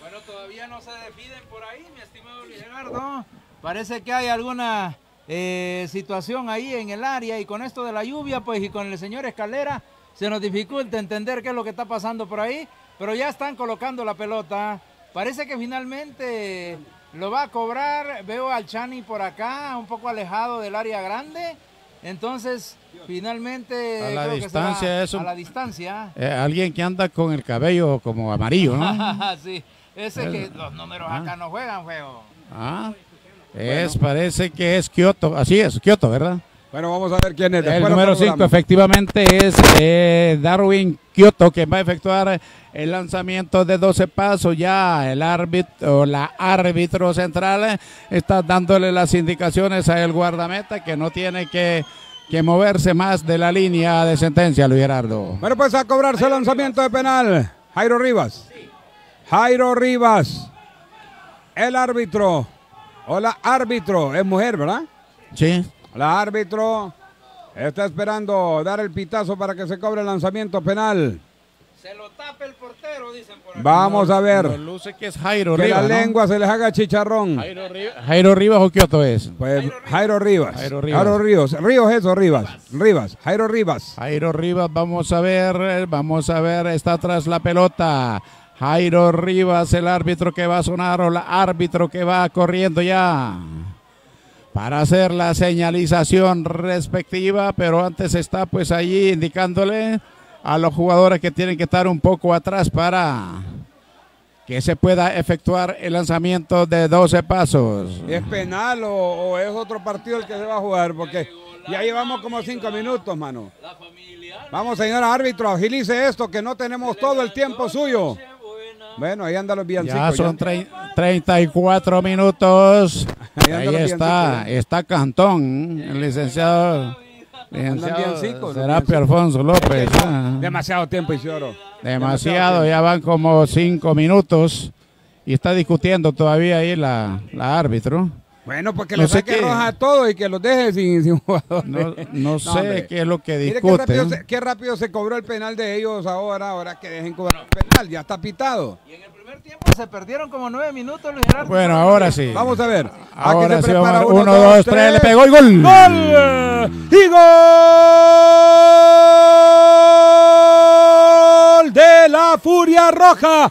Bueno, todavía no se definen por ahí, mi estimado Luis Gerardo. Parece que hay alguna eh, situación ahí en el área y con esto de la lluvia, pues y con el señor Escalera, se nos dificulta entender qué es lo que está pasando por ahí, pero ya están colocando la pelota. Parece que finalmente lo va a cobrar. Veo al Chani por acá, un poco alejado del área grande. Entonces, finalmente. A la creo que distancia será es un- A la distancia. Eh, alguien que anda con el cabello como amarillo, ¿no? sí. Ese que los números Ah. acá no juegan, feo. Ah, es, parece que es Kioto, así es, Kioto, ¿verdad? Bueno, vamos a ver quién es. El Después lo número 5 saludamos. efectivamente es eh, Darwin Kioto, que va a efectuar el lanzamiento de 12 pasos. Ya el árbitro, la árbitro central eh, está dándole las indicaciones a el guardameta que no tiene que, que moverse más de la línea de sentencia, Luis Gerardo. Bueno, pues a cobrarse el lanzamiento de penal. Jairo Rivas. Jairo Rivas. El árbitro. Hola, árbitro. Es mujer, ¿verdad? Sí. La árbitro está esperando dar el pitazo para que se cobre el lanzamiento penal. Se lo tapa el portero, dicen por acá. Vamos a ver. luce que es Jairo Que la Rivas. ¿no? lengua se les haga chicharrón. Jairo Rivas. Jairo Rivas o Kioto es. Pues Jairo Rivas. Jairo Rivas. Jairo Ríos. Ríos eso, Rivas. Rivas. Jairo Rivas. Jairo Rivas, vamos a ver, vamos a ver, está tras la pelota. Jairo Rivas, el árbitro que va a sonar o el árbitro que va corriendo ya para hacer la señalización respectiva, pero antes está pues allí indicándole a los jugadores que tienen que estar un poco atrás para que se pueda efectuar el lanzamiento de 12 pasos. ¿Es penal o, es otro partido el que se va a jugar? Porque ya llevamos como cinco minutos, mano. Vamos, señor árbitro, agilice esto, que no tenemos todo el tiempo suyo. Bueno, ahí andan los Ya villancicos. son trein- 34 minutos. Ahí está, está Cantón, el licenciado. licenciado Serapio. Alfonso López. ah. Demasiado tiempo, Isidoro. Demasiado, ya van como cinco minutos. Y está discutiendo todavía ahí la, la árbitro. Bueno, pues que No le sé saque roja a todo y que los deje sin, sin jugadores. No, no sé hombre. qué es lo que Mire qué rápido, se, qué rápido se cobró el penal de ellos ahora, ahora que dejen cobrar el penal, ya está pitado. Y en el primer tiempo se perdieron como nueve minutos, Luis Gerardo. Bueno, ahora sí. Vamos a ver. Aquí Ahora se sí, prepara vamos a ver. Uno, dos, tres, le pegó y gol. ¡Gol! ¡Y gol de la Furia Roja!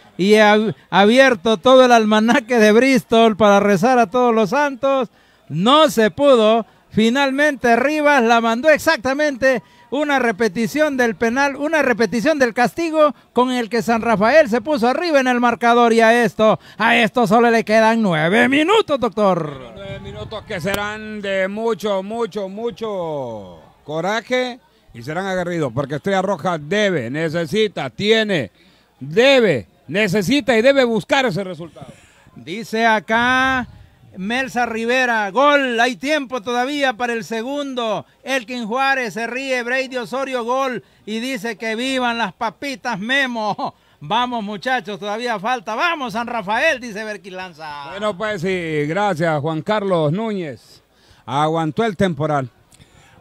y ab- abierto todo el almanaque de Bristol para rezar a todos los santos, no se pudo. Finalmente Rivas la mandó exactamente una repetición del penal, una repetición del castigo con el que San Rafael se puso arriba en el marcador y a esto, a esto solo le quedan nueve minutos, doctor. Nueve minutos que serán de mucho, mucho, mucho coraje y serán aguerridos porque Estrella Roja debe, necesita, tiene, debe, necesita y debe buscar ese resultado. Dice acá Melsa Rivera, gol, hay tiempo todavía para el segundo. Elkin Juárez se ríe, Brady Osorio, gol, y dice que vivan las papitas Memo. Vamos muchachos, todavía falta. Vamos San Rafael, dice Berquilanza. Bueno, pues sí, gracias Juan Carlos Núñez. Aguantó el temporal.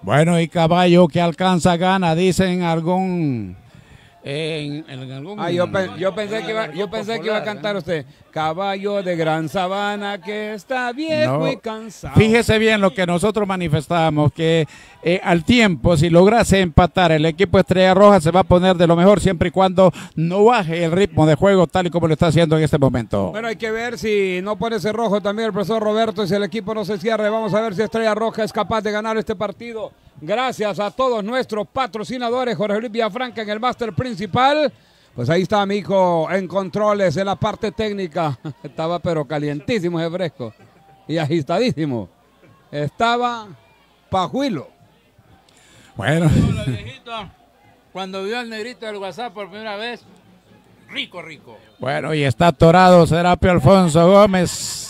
Bueno, y caballo que alcanza gana, dicen algún. En, en algún Ah, yo, pe- yo pensé que iba, yo pensé que iba a cantar usted. Caballo de gran sabana que está viejo No. y cansado. Fíjese bien lo que nosotros manifestábamos, que eh, al tiempo, si lograse empatar, el equipo Estrella Roja se va a poner de lo mejor siempre y cuando no baje el ritmo de juego tal y como lo está haciendo en este momento. Bueno, hay que ver si no pone ese rojo también el profesor Roberto y si el equipo no se cierre. Vamos a ver si Estrella Roja es capaz de ganar este partido. Gracias a todos nuestros patrocinadores, Jorge Luis Villafranca en el máster principal. Pues ahí está mi hijo en controles, en la parte técnica. Estaba pero calientísimo ese fresco y agitadísimo. Estaba pajuilo. Bueno, Cuando vio al negrito del WhatsApp por primera vez, rico, rico. bueno, y está atorado Serapio Alfonso Gómez.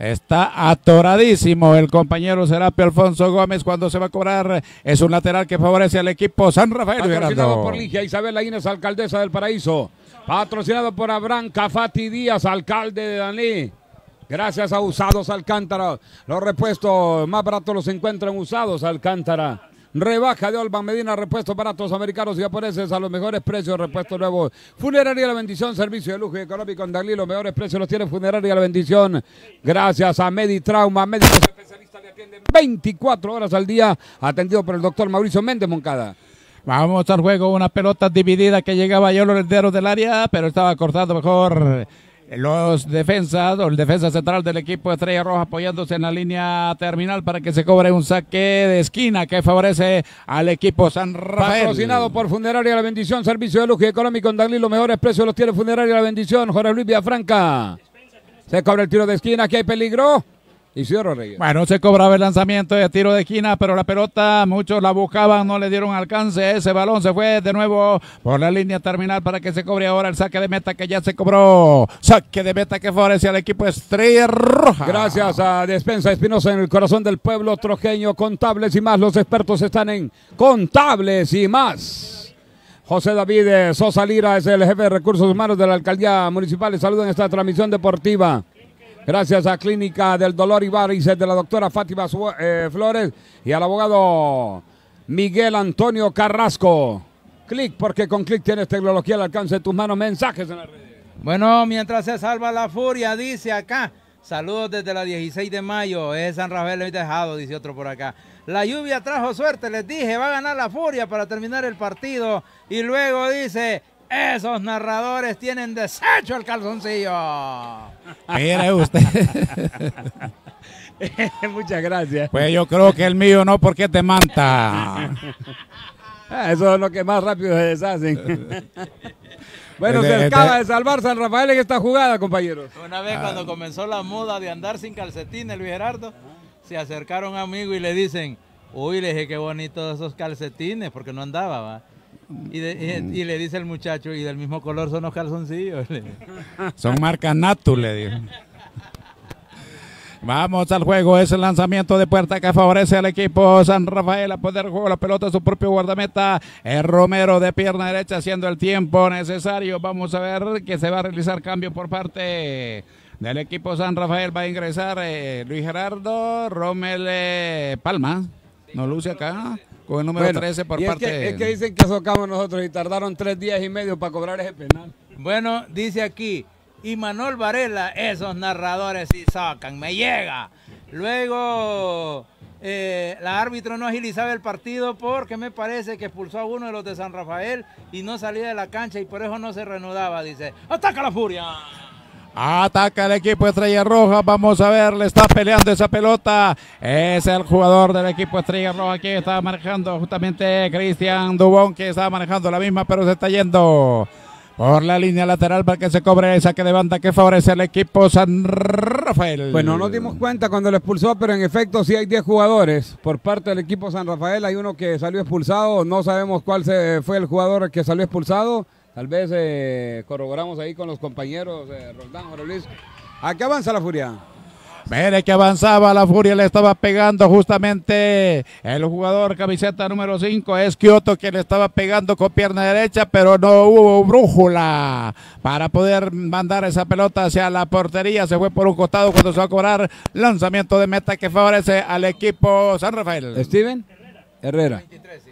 Está atoradísimo el compañero Serapio Alfonso Gómez cuando se va a cobrar. Es un lateral que favorece al equipo San Rafael. Patrocinado por Ligia Isabel Inés, alcaldesa del Paraíso. Patrocinado por Abraham Cafati Díaz, alcalde de Danlí. Gracias a Usados Alcántara. Los repuestos más baratos los encuentran Usados Alcántara. Rebaja de Olvan Medina, repuestos baratos americanos y japoneses a los mejores precios, repuestos nuevos. Funeraria La Bendición, servicio de lujo y económico en Dalí, los mejores precios los tiene Funeraria La Bendición. Gracias a Meditrauma, médicos especialistas le atienden 24 horas al día, atendido por el doctor Mauricio Méndez Moncada. Vamos al juego, una pelota dividida que llegaba a los herederos del área, pero estaba cortado mejor los defensas o el defensa central del equipo Estrella Roja apoyándose en la línea terminal para que se cobre un saque de esquina que favorece al equipo San Rafael. Patrocinado por Funeraria La Bendición, servicio de lujo y económico en Dalí, los mejores precios los tiene Funeraria La Bendición, Jorge Luis Villafranca. Se cobra el tiro de esquina, aquí hay peligro. Isidoro Reyes. Bueno, se cobraba el lanzamiento de tiro de esquina, pero la pelota, muchos la buscaban, no le dieron alcance. Ese balón se fue de nuevo por la línea terminal para que se cobre ahora el saque de meta que ya se cobró. Saque de meta que favorece al equipo Estrella Roja. Gracias a Despensa Espinosa en el corazón del pueblo trojeño. Contables y más. Los expertos están en Contables y más. José David Sosa Lira es el jefe de recursos humanos de la alcaldía municipal. Saludan esta transmisión deportiva. Gracias a Clínica del Dolor y Varices de la doctora Fátima eh, Flores y al abogado Miguel Antonio Carrasco. Clic, porque con clic tienes tecnología al alcance de tus manos. Mensajes en la red. Bueno, mientras se salva la furia, dice acá. Saludos desde la 16 de mayo. Es San Rafael hoy dejado, dice otro por acá. La lluvia trajo suerte, les dije, va a ganar la furia para terminar el partido. Y luego dice, esos narradores tienen desecho el calzoncillo. Mire usted. Muchas gracias. Pues yo creo que el mío no, porque te manta. Ah, eso es lo que más rápido se deshacen. Bueno, se acaba de salvar San Rafael en esta jugada, compañeros. Una vez cuando comenzó la moda de andar sin calcetines, Luis Gerardo, se acercaron a un amigo y le dicen, uy, le dije qué bonitos esos calcetines, porque no andaba, va. Y, le dice el muchacho, y del mismo color son los calzoncillos. son marca Natu, le dijo. Vamos al juego, es el lanzamiento de puerta que favorece al equipo San Rafael a poder jugar la pelota a su propio guardameta. El Romero de pierna derecha haciendo el tiempo necesario. Vamos a ver que se va a realizar cambio por parte del equipo San Rafael. Va a ingresar eh, Luis Gerardo Romel eh, Palma. No luce acá con el número 13 por parte. Es que, es que dicen que socamos nosotros y tardaron tres días y medio para cobrar ese penal. Bueno, dice aquí, y Manuel Varela, esos narradores sí sacan, me llega. Luego, eh, la árbitro no agilizaba el partido porque me parece que expulsó a uno de los de San Rafael y no salía de la cancha y por eso no se reanudaba. Dice, ataca la furia. Ataca el equipo Estrella Roja. Vamos a ver, le está peleando esa pelota. Es el jugador del equipo Estrella Roja que está manejando justamente Cristian Dubón, que está manejando la misma, pero se está yendo por la línea lateral para que se cobre esa que levanta que favorece al equipo San Rafael. Bueno, nos dimos cuenta cuando le expulsó, pero en efecto sí hay 10 jugadores por parte del equipo San Rafael. Hay uno que salió expulsado, no sabemos cuál fue el jugador que salió expulsado. Tal vez eh, corroboramos ahí con los compañeros de Roldán, Luis. ¿A qué avanza la furia? Mire que avanzaba la furia, le estaba pegando justamente el jugador camiseta número 5, es Kioto que le estaba pegando con pierna derecha, pero no hubo brújula para poder mandar esa pelota hacia la portería. Se fue por un costado cuando se va a cobrar lanzamiento de meta que favorece al equipo San Rafael. Steven Herrera,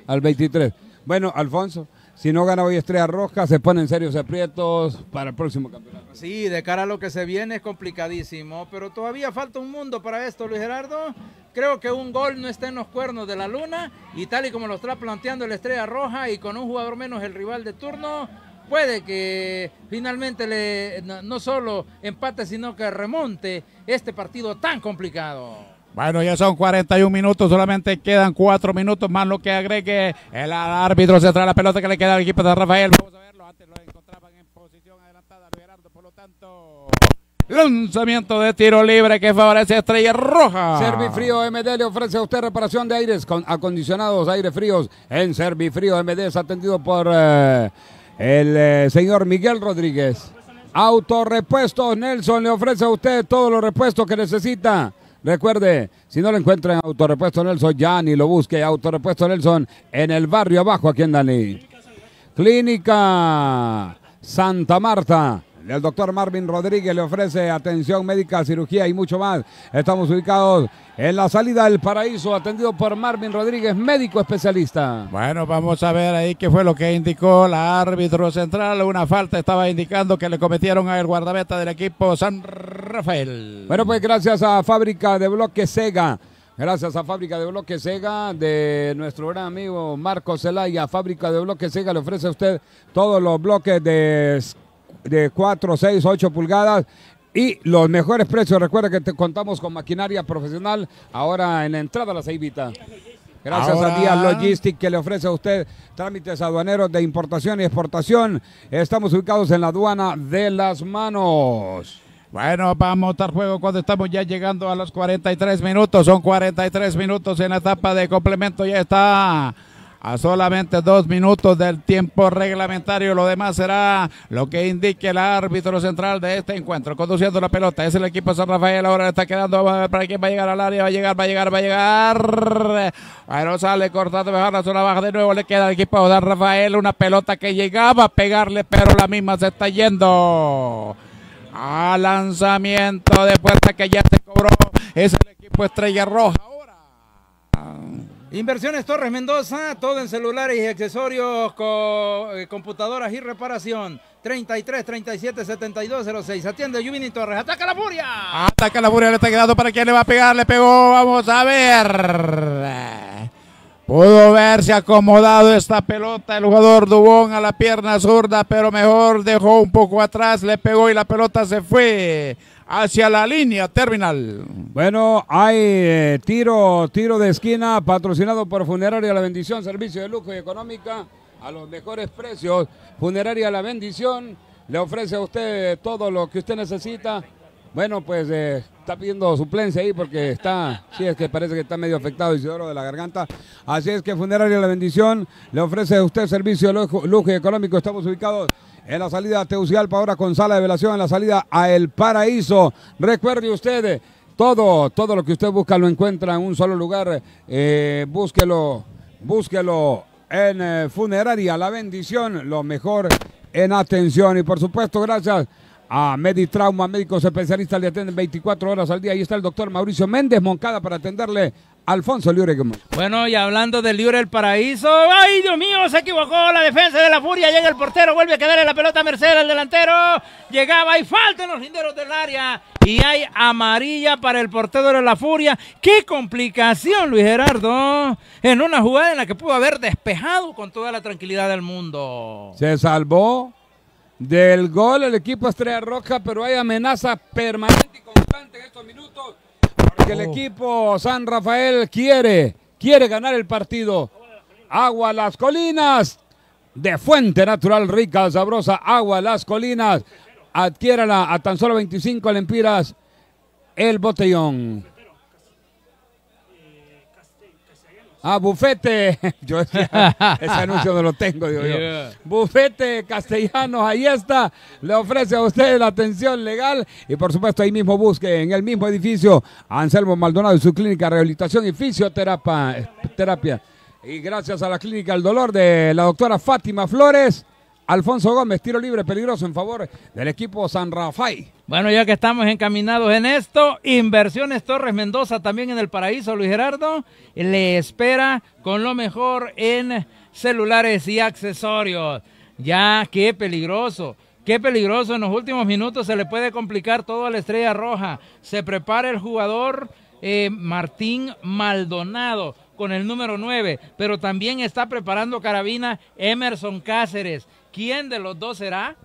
al 23. Bueno, Alfonso. Si no gana hoy Estrella Roja, se ponen serios aprietos para el próximo campeonato. Sí, de cara a lo que se viene es complicadísimo, pero todavía falta un mundo para esto, Luis Gerardo. Creo que un gol no está en los cuernos de la luna y tal y como lo está planteando el Estrella Roja y con un jugador menos el rival de turno, puede que finalmente le, no solo empate, sino que remonte este partido tan complicado. Bueno, ya son 41 minutos, solamente quedan 4 minutos más lo que agregue el árbitro se trae la pelota que le queda al equipo de Rafael. Vamos a verlo, antes lo encontraban en posición adelantada Gerardo, por lo tanto... Lanzamiento de tiro libre que favorece a Estrella Roja. Servifrío MD le ofrece a usted reparación de aires con acondicionados, aire fríos en Servifrío MD. Es atendido por eh, el eh, señor Miguel Rodríguez. Autorepuestos Nelson le ofrece a usted todos los repuestos que necesita Recuerde, si no lo encuentra en Autorepuesto Nelson, ya ni lo busque. Autorepuesto Nelson en el barrio abajo aquí en Dani. Clínica Santa Marta. El doctor Marvin Rodríguez le ofrece atención médica, cirugía y mucho más. Estamos ubicados en la salida del paraíso, atendido por Marvin Rodríguez, médico especialista. Bueno, vamos a ver ahí qué fue lo que indicó la árbitro central. Una falta estaba indicando que le cometieron al guardameta del equipo San Rafael. Bueno, pues gracias a Fábrica de Bloques Sega. Gracias a Fábrica de Bloques Sega de nuestro gran amigo Marco Zelaya. Fábrica de Bloques Sega le ofrece a usted todos los bloques de, de 4, 6, 8 pulgadas y los mejores precios. Recuerda que te contamos con maquinaria profesional ahora en la entrada a la Ceibita. Gracias Ahora- a Díaz Logistic que le ofrece a usted trámites aduaneros de importación y exportación. Estamos ubicados en la aduana de las manos. Bueno, vamos a estar juego cuando estamos ya llegando a los 43 minutos. Son 43 minutos en la etapa de complemento. Ya está a solamente dos minutos del tiempo reglamentario. Lo demás será lo que indique el árbitro central de este encuentro. Conduciendo la pelota es el equipo San Rafael. Ahora le está quedando vamos a ver para quién va a llegar al área. Va a llegar, va a llegar, va a llegar. Bueno, sale cortando mejor la zona baja. De nuevo le queda al equipo de Rafael una pelota que llegaba a pegarle, pero la misma se está yendo. A lanzamiento de puerta que ya se cobró. Es el equipo Estrella Roja. Ahora. Inversiones Torres Mendoza, todo en celulares y accesorios, eh, computadoras y reparación. 33 37 72 06. Atiende Yuvini Torres. ¡Ataca la furia! Ataca la furia, le está quedando para quién le va a pegar. Le pegó. Vamos a ver. Pudo verse acomodado esta pelota el jugador Dubón a la pierna zurda, pero mejor dejó un poco atrás, le pegó y la pelota se fue hacia la línea terminal. Bueno, hay eh, tiro, tiro de esquina patrocinado por Funeraria La Bendición, servicio de lujo y económica a los mejores precios. Funeraria La Bendición le ofrece a usted todo lo que usted necesita. Bueno, pues eh, está pidiendo suplencia ahí porque está, sí, es que parece que está medio afectado Isidoro de la garganta. Así es que Funeraria La Bendición le ofrece a usted servicio lujo, lujo y económico. Estamos ubicados en la salida a ahora con sala de velación en la salida a El Paraíso. Recuerde usted, eh, todo, todo lo que usted busca lo encuentra en un solo lugar. Eh, búsquelo, búsquelo en eh, Funeraria La Bendición, lo mejor en atención. Y por supuesto, gracias a Meditrauma, médicos especialistas le atienden 24 horas al día. Ahí está el doctor Mauricio Méndez Moncada para atenderle a Alfonso Liure. Bueno, y hablando del Libre el Paraíso. ¡Ay, Dios mío! Se equivocó la defensa de la Furia. Llega el portero, vuelve a quedarle la pelota a Mercedes, al delantero. Llegaba y falta en los linderos del área. Y hay amarilla para el portero de la Furia. ¡Qué complicación, Luis Gerardo! En una jugada en la que pudo haber despejado con toda la tranquilidad del mundo. Se salvó del gol el equipo Estrella Roja, pero hay amenaza permanente y constante en estos minutos porque el Oh. equipo San Rafael quiere, quiere ganar el partido. Agua Las Colinas, de fuente natural rica, sabrosa, Agua Las Colinas. Adquiérala a tan solo 25 lempiras el botellón. Ah, bufete. Yo decía, ese anuncio no lo tengo, digo yo. Bufete Castellanos, ahí está. Le ofrece a usted la atención legal y por supuesto ahí mismo busque en el mismo edificio a Anselmo Maldonado y su clínica de rehabilitación y fisioterapia. terapia. Y gracias a la clínica El Dolor de la doctora Fátima Flores, Alfonso Gómez, tiro libre peligroso en favor del equipo San Rafael. Bueno, ya que estamos encaminados en esto, Inversiones Torres Mendoza también en el paraíso, Luis Gerardo, le espera con lo mejor en celulares y accesorios. Ya, qué peligroso. Qué peligroso, en los últimos minutos se le puede complicar todo a la estrella roja. Se prepara el jugador eh, Martín Maldonado con el número 9, pero también está preparando carabina Emerson Cáceres. ¿Quién de los dos será?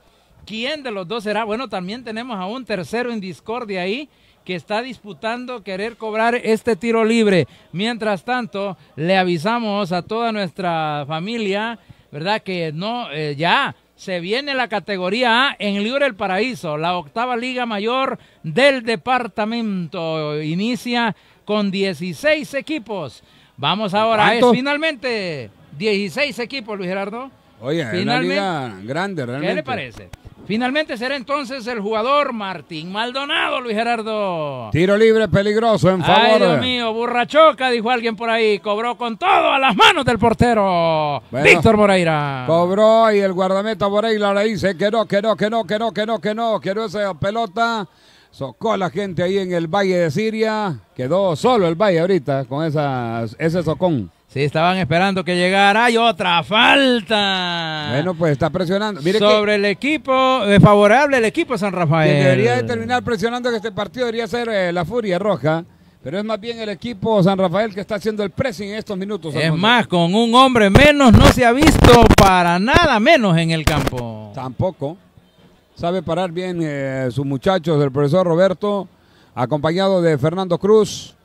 ¿Quién de los dos será? Bueno, también tenemos a un tercero en discordia ahí que está disputando querer cobrar este tiro libre. Mientras tanto, le avisamos a toda nuestra familia, ¿verdad? Que no, eh, ya se viene la categoría A en Libre el Paraíso, la octava liga mayor del departamento. Inicia con 16 equipos. Vamos ahora, es finalmente 16 equipos, Luis Gerardo. Oye, es una Finalmente- liga grande realmente. ¿Qué le parece? Finalmente será entonces el jugador Martín Maldonado, Luis Gerardo. Tiro libre peligroso en favor. Ay, Dios mío, burrachoca, dijo alguien por ahí. Cobró con todo a las manos del portero. Bueno. Víctor Moreira. Cobró y el guardameta Moreira le dice que no, que no, que no, que no, que no, que no. Quiero esa pelota. Socó a la gente ahí en el Valle de Siria. Quedó solo el Valle ahorita con esas, ese socón. Sí, estaban esperando que llegara. Hay otra falta. Bueno, pues está presionando. Mire que- Sobre el equipo, eh, favorable el equipo San Rafael. Debería de terminar presionando en este partido debería ser eh, la Furia Roja, pero es más bien el equipo San Rafael que está haciendo el pressing en estos minutos. Es más, con un hombre menos no se ha visto para nada menos en el campo. Tampoco. Sabe parar bien eh, sus muchachos, el profesor Roberto, acompañado de Fernando Cruz,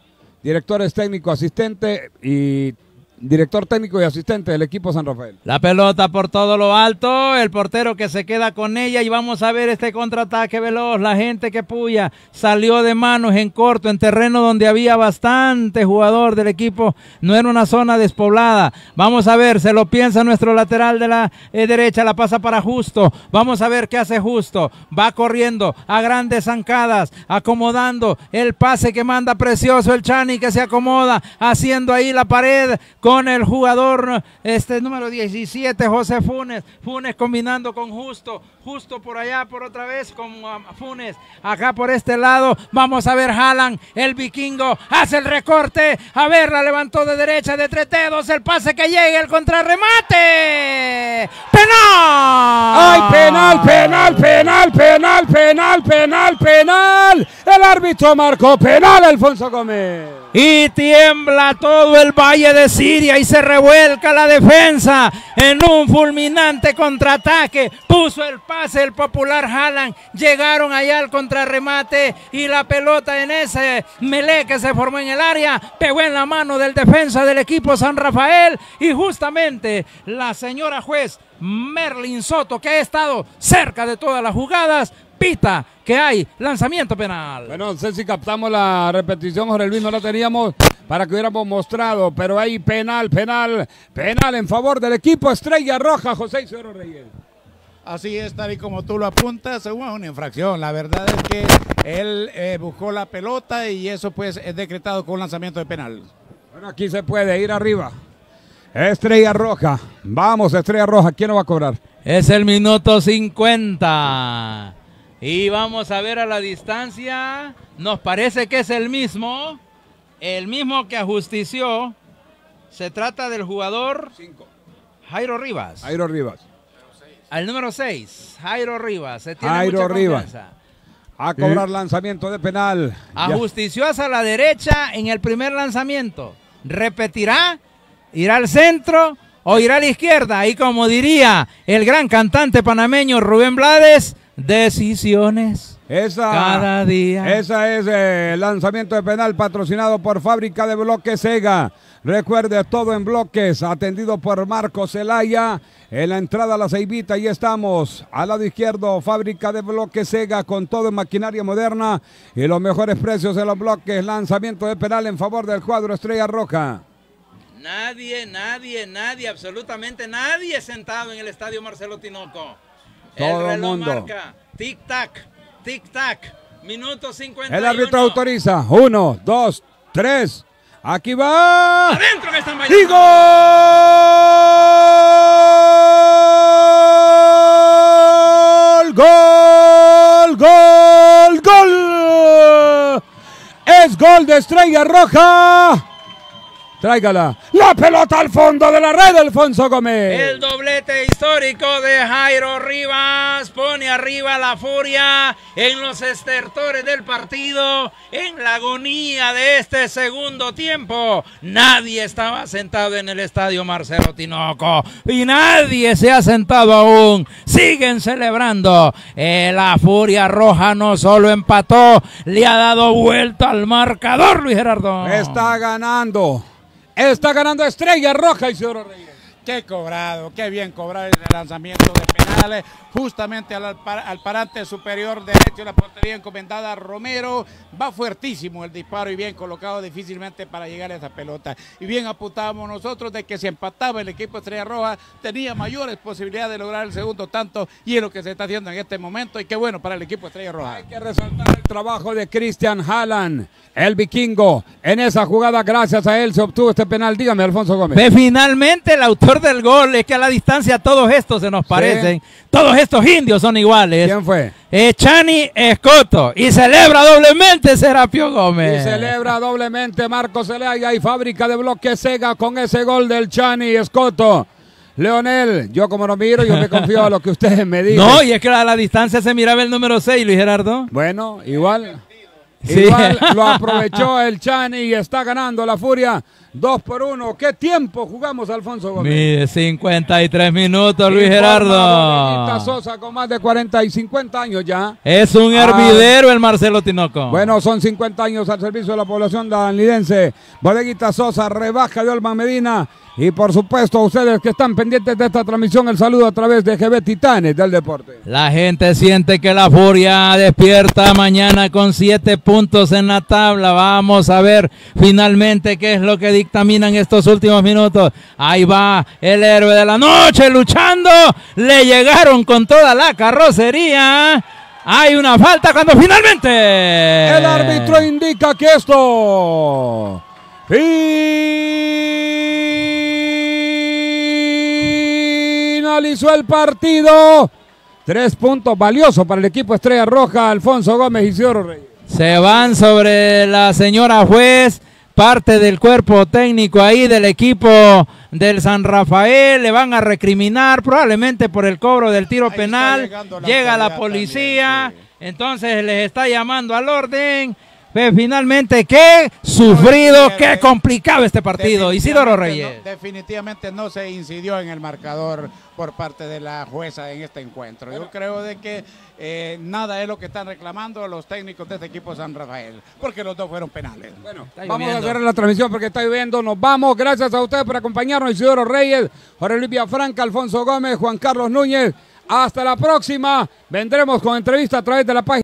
directores técnico, asistente y director técnico y asistente del equipo San Rafael. La pelota por todo lo alto, el portero que se queda con ella y vamos a ver este contraataque veloz, la gente que puya, salió de manos en corto, en terreno donde había bastante jugador del equipo, no era una zona despoblada, vamos a ver, se lo piensa nuestro lateral de la eh, derecha, la pasa para Justo, vamos a ver qué hace Justo, va corriendo a grandes zancadas, acomodando el pase que manda precioso el Chani que se acomoda, haciendo ahí la pared el jugador este número 17 José Funes, Funes combinando con Justo, Justo por allá por otra vez con um, Funes, acá por este lado, vamos a ver Jalan, el vikingo, hace el recorte, a ver, la levantó de derecha de tres dedos, el pase que llega, el contrarremate, penal. ¡Ay, penal, penal, penal, penal, penal, penal, penal! El árbitro marcó penal, Alfonso Gómez. Y tiembla todo el Valle de Siria y se revuelca la defensa en un fulminante contraataque. Puso el pase el popular Haaland. Llegaron allá al contrarremate y la pelota en ese melé que se formó en el área pegó en la mano del defensa del equipo San Rafael. Y justamente la señora juez Merlin Soto, que ha estado cerca de todas las jugadas, pita que hay lanzamiento penal. Bueno, no sé si captamos la repetición, Jorge Luis, no la teníamos para que hubiéramos mostrado, pero hay penal, penal, penal en favor del equipo Estrella Roja, José Isidoro Reyes. Así es, tal y como tú lo apuntas, es una infracción. La verdad es que él eh, buscó la pelota y eso pues es decretado con lanzamiento de penal. Bueno, aquí se puede ir arriba. Estrella Roja, vamos, Estrella Roja, ¿quién lo va a cobrar? Es el minuto 50. Y vamos a ver a la distancia. Nos parece que es el mismo. El mismo que ajustició. Se trata del jugador Jairo Rivas. Jairo Rivas. Al número 6, Jairo Rivas. Se tiene Jairo mucha Rivas. A cobrar lanzamiento de penal. Ajustició hacia la derecha en el primer lanzamiento. Repetirá, irá al centro o irá a la izquierda. Y como diría el gran cantante panameño Rubén Blades, decisiones Esa, cada día. Esa es el lanzamiento de penal patrocinado por Fábrica de Bloques Sega. Recuerde todo en bloques, atendido por Marco Celaya. En la entrada a la Ceibita, ahí estamos. Al lado izquierdo, Fábrica de Bloques Sega con todo en maquinaria moderna y los mejores precios en los bloques. Lanzamiento de penal en favor del cuadro Estrella Roja. Nadie, nadie, nadie, absolutamente nadie sentado en el estadio Marcelo Tinoco. Todo el el reloj mundo. marca. Tic-tac, tic-tac. Minuto 51. El árbitro autoriza. Uno, dos, tres. Aquí va. Adentro que están ¡Y bailando. gol! ¡Gol! ¡Gol! ¡Gol! Es gol de Estrella Roja. Tráigala. La pelota al fondo de la red, Alfonso Gómez. El histórico de Jairo Rivas pone arriba la furia en los estertores del partido, en la agonía de este segundo tiempo. Nadie estaba sentado en el estadio Marcelo Tinoco y nadie se ha sentado aún. Siguen celebrando. Eh, la furia roja no solo empató, le ha dado vuelta al marcador, Luis Gerardo. Está ganando. Está ganando Estrella Roja, Isidoro Reyes. Qué cobrado, qué bien cobrado el lanzamiento de penales, justamente al, al, parante superior derecho de la portería encomendada Romero. Va fuertísimo el disparo y bien colocado difícilmente para llegar a esa pelota. Y bien apuntábamos nosotros de que si empataba el equipo Estrella Roja tenía mayores posibilidades de lograr el segundo tanto y es lo que se está haciendo en este momento y qué bueno para el equipo Estrella Roja. Hay que resaltar el trabajo de Christian Halland, el vikingo. En esa jugada, gracias a él se obtuvo este penal. Dígame, Alfonso Gómez. finalmente el autor del gol. Es que a la distancia todos estos se nos parecen. Todos estos indios son iguales. ¿Quién fue? Echani Escoto. Y celebra doblemente Serapio Gómez. Y celebra doblemente Marco Zelaya y fábrica de bloques Sega con ese gol del Chani Escoto. Leonel, yo como no miro, yo me confío a lo que ustedes me digan. No, y es que a la distancia se miraba el número 6, Luis Gerardo. Bueno, igual. Igual lo aprovechó el Chani y está ganando la Furia Dos por uno. ¿Qué tiempo jugamos, Alfonso Gómez? Mide 53 minutos, Luis Gerardo. Sosa con más de 40 y 50 años ya. Es un ah. hervidero el Marcelo Tinoco. Bueno, son 50 años al servicio de la población danlidense. Bodeguita Sosa, rebaja de Olman Medina. Y por supuesto, a ustedes que están pendientes de esta transmisión, el saludo a través de GB Titanes del Deporte. La gente siente que la Furia despierta mañana con siete puntos en la tabla. Vamos a ver finalmente qué es lo que dictaminan estos últimos minutos. Ahí va el héroe de la noche luchando. Le llegaron con toda la carrocería. Hay una falta cuando finalmente. El árbitro indica que esto. Finalizó el partido. Tres puntos valiosos para el equipo Estrella Roja, Alfonso Gómez y Cioro Reyes. Se van sobre la señora juez parte del cuerpo técnico ahí del equipo del San Rafael, le van a recriminar probablemente por el cobro del tiro penal, llega la policía, entonces les está llamando al orden. Pues finalmente, qué sufrido, qué complicado este partido. Isidoro Reyes. definitivamente no se incidió en el marcador por parte de la jueza en este encuentro. Yo creo de que eh, nada es lo que están reclamando los técnicos de este equipo San Rafael, porque los dos fueron penales. Bueno, vamos a hacer la transmisión porque está lloviendo. Nos vamos. Gracias a ustedes por acompañarnos. Isidoro Reyes, Jorge Luis Franca, Alfonso Gómez, Juan Carlos Núñez. Hasta la próxima. Vendremos con entrevista a través de la página.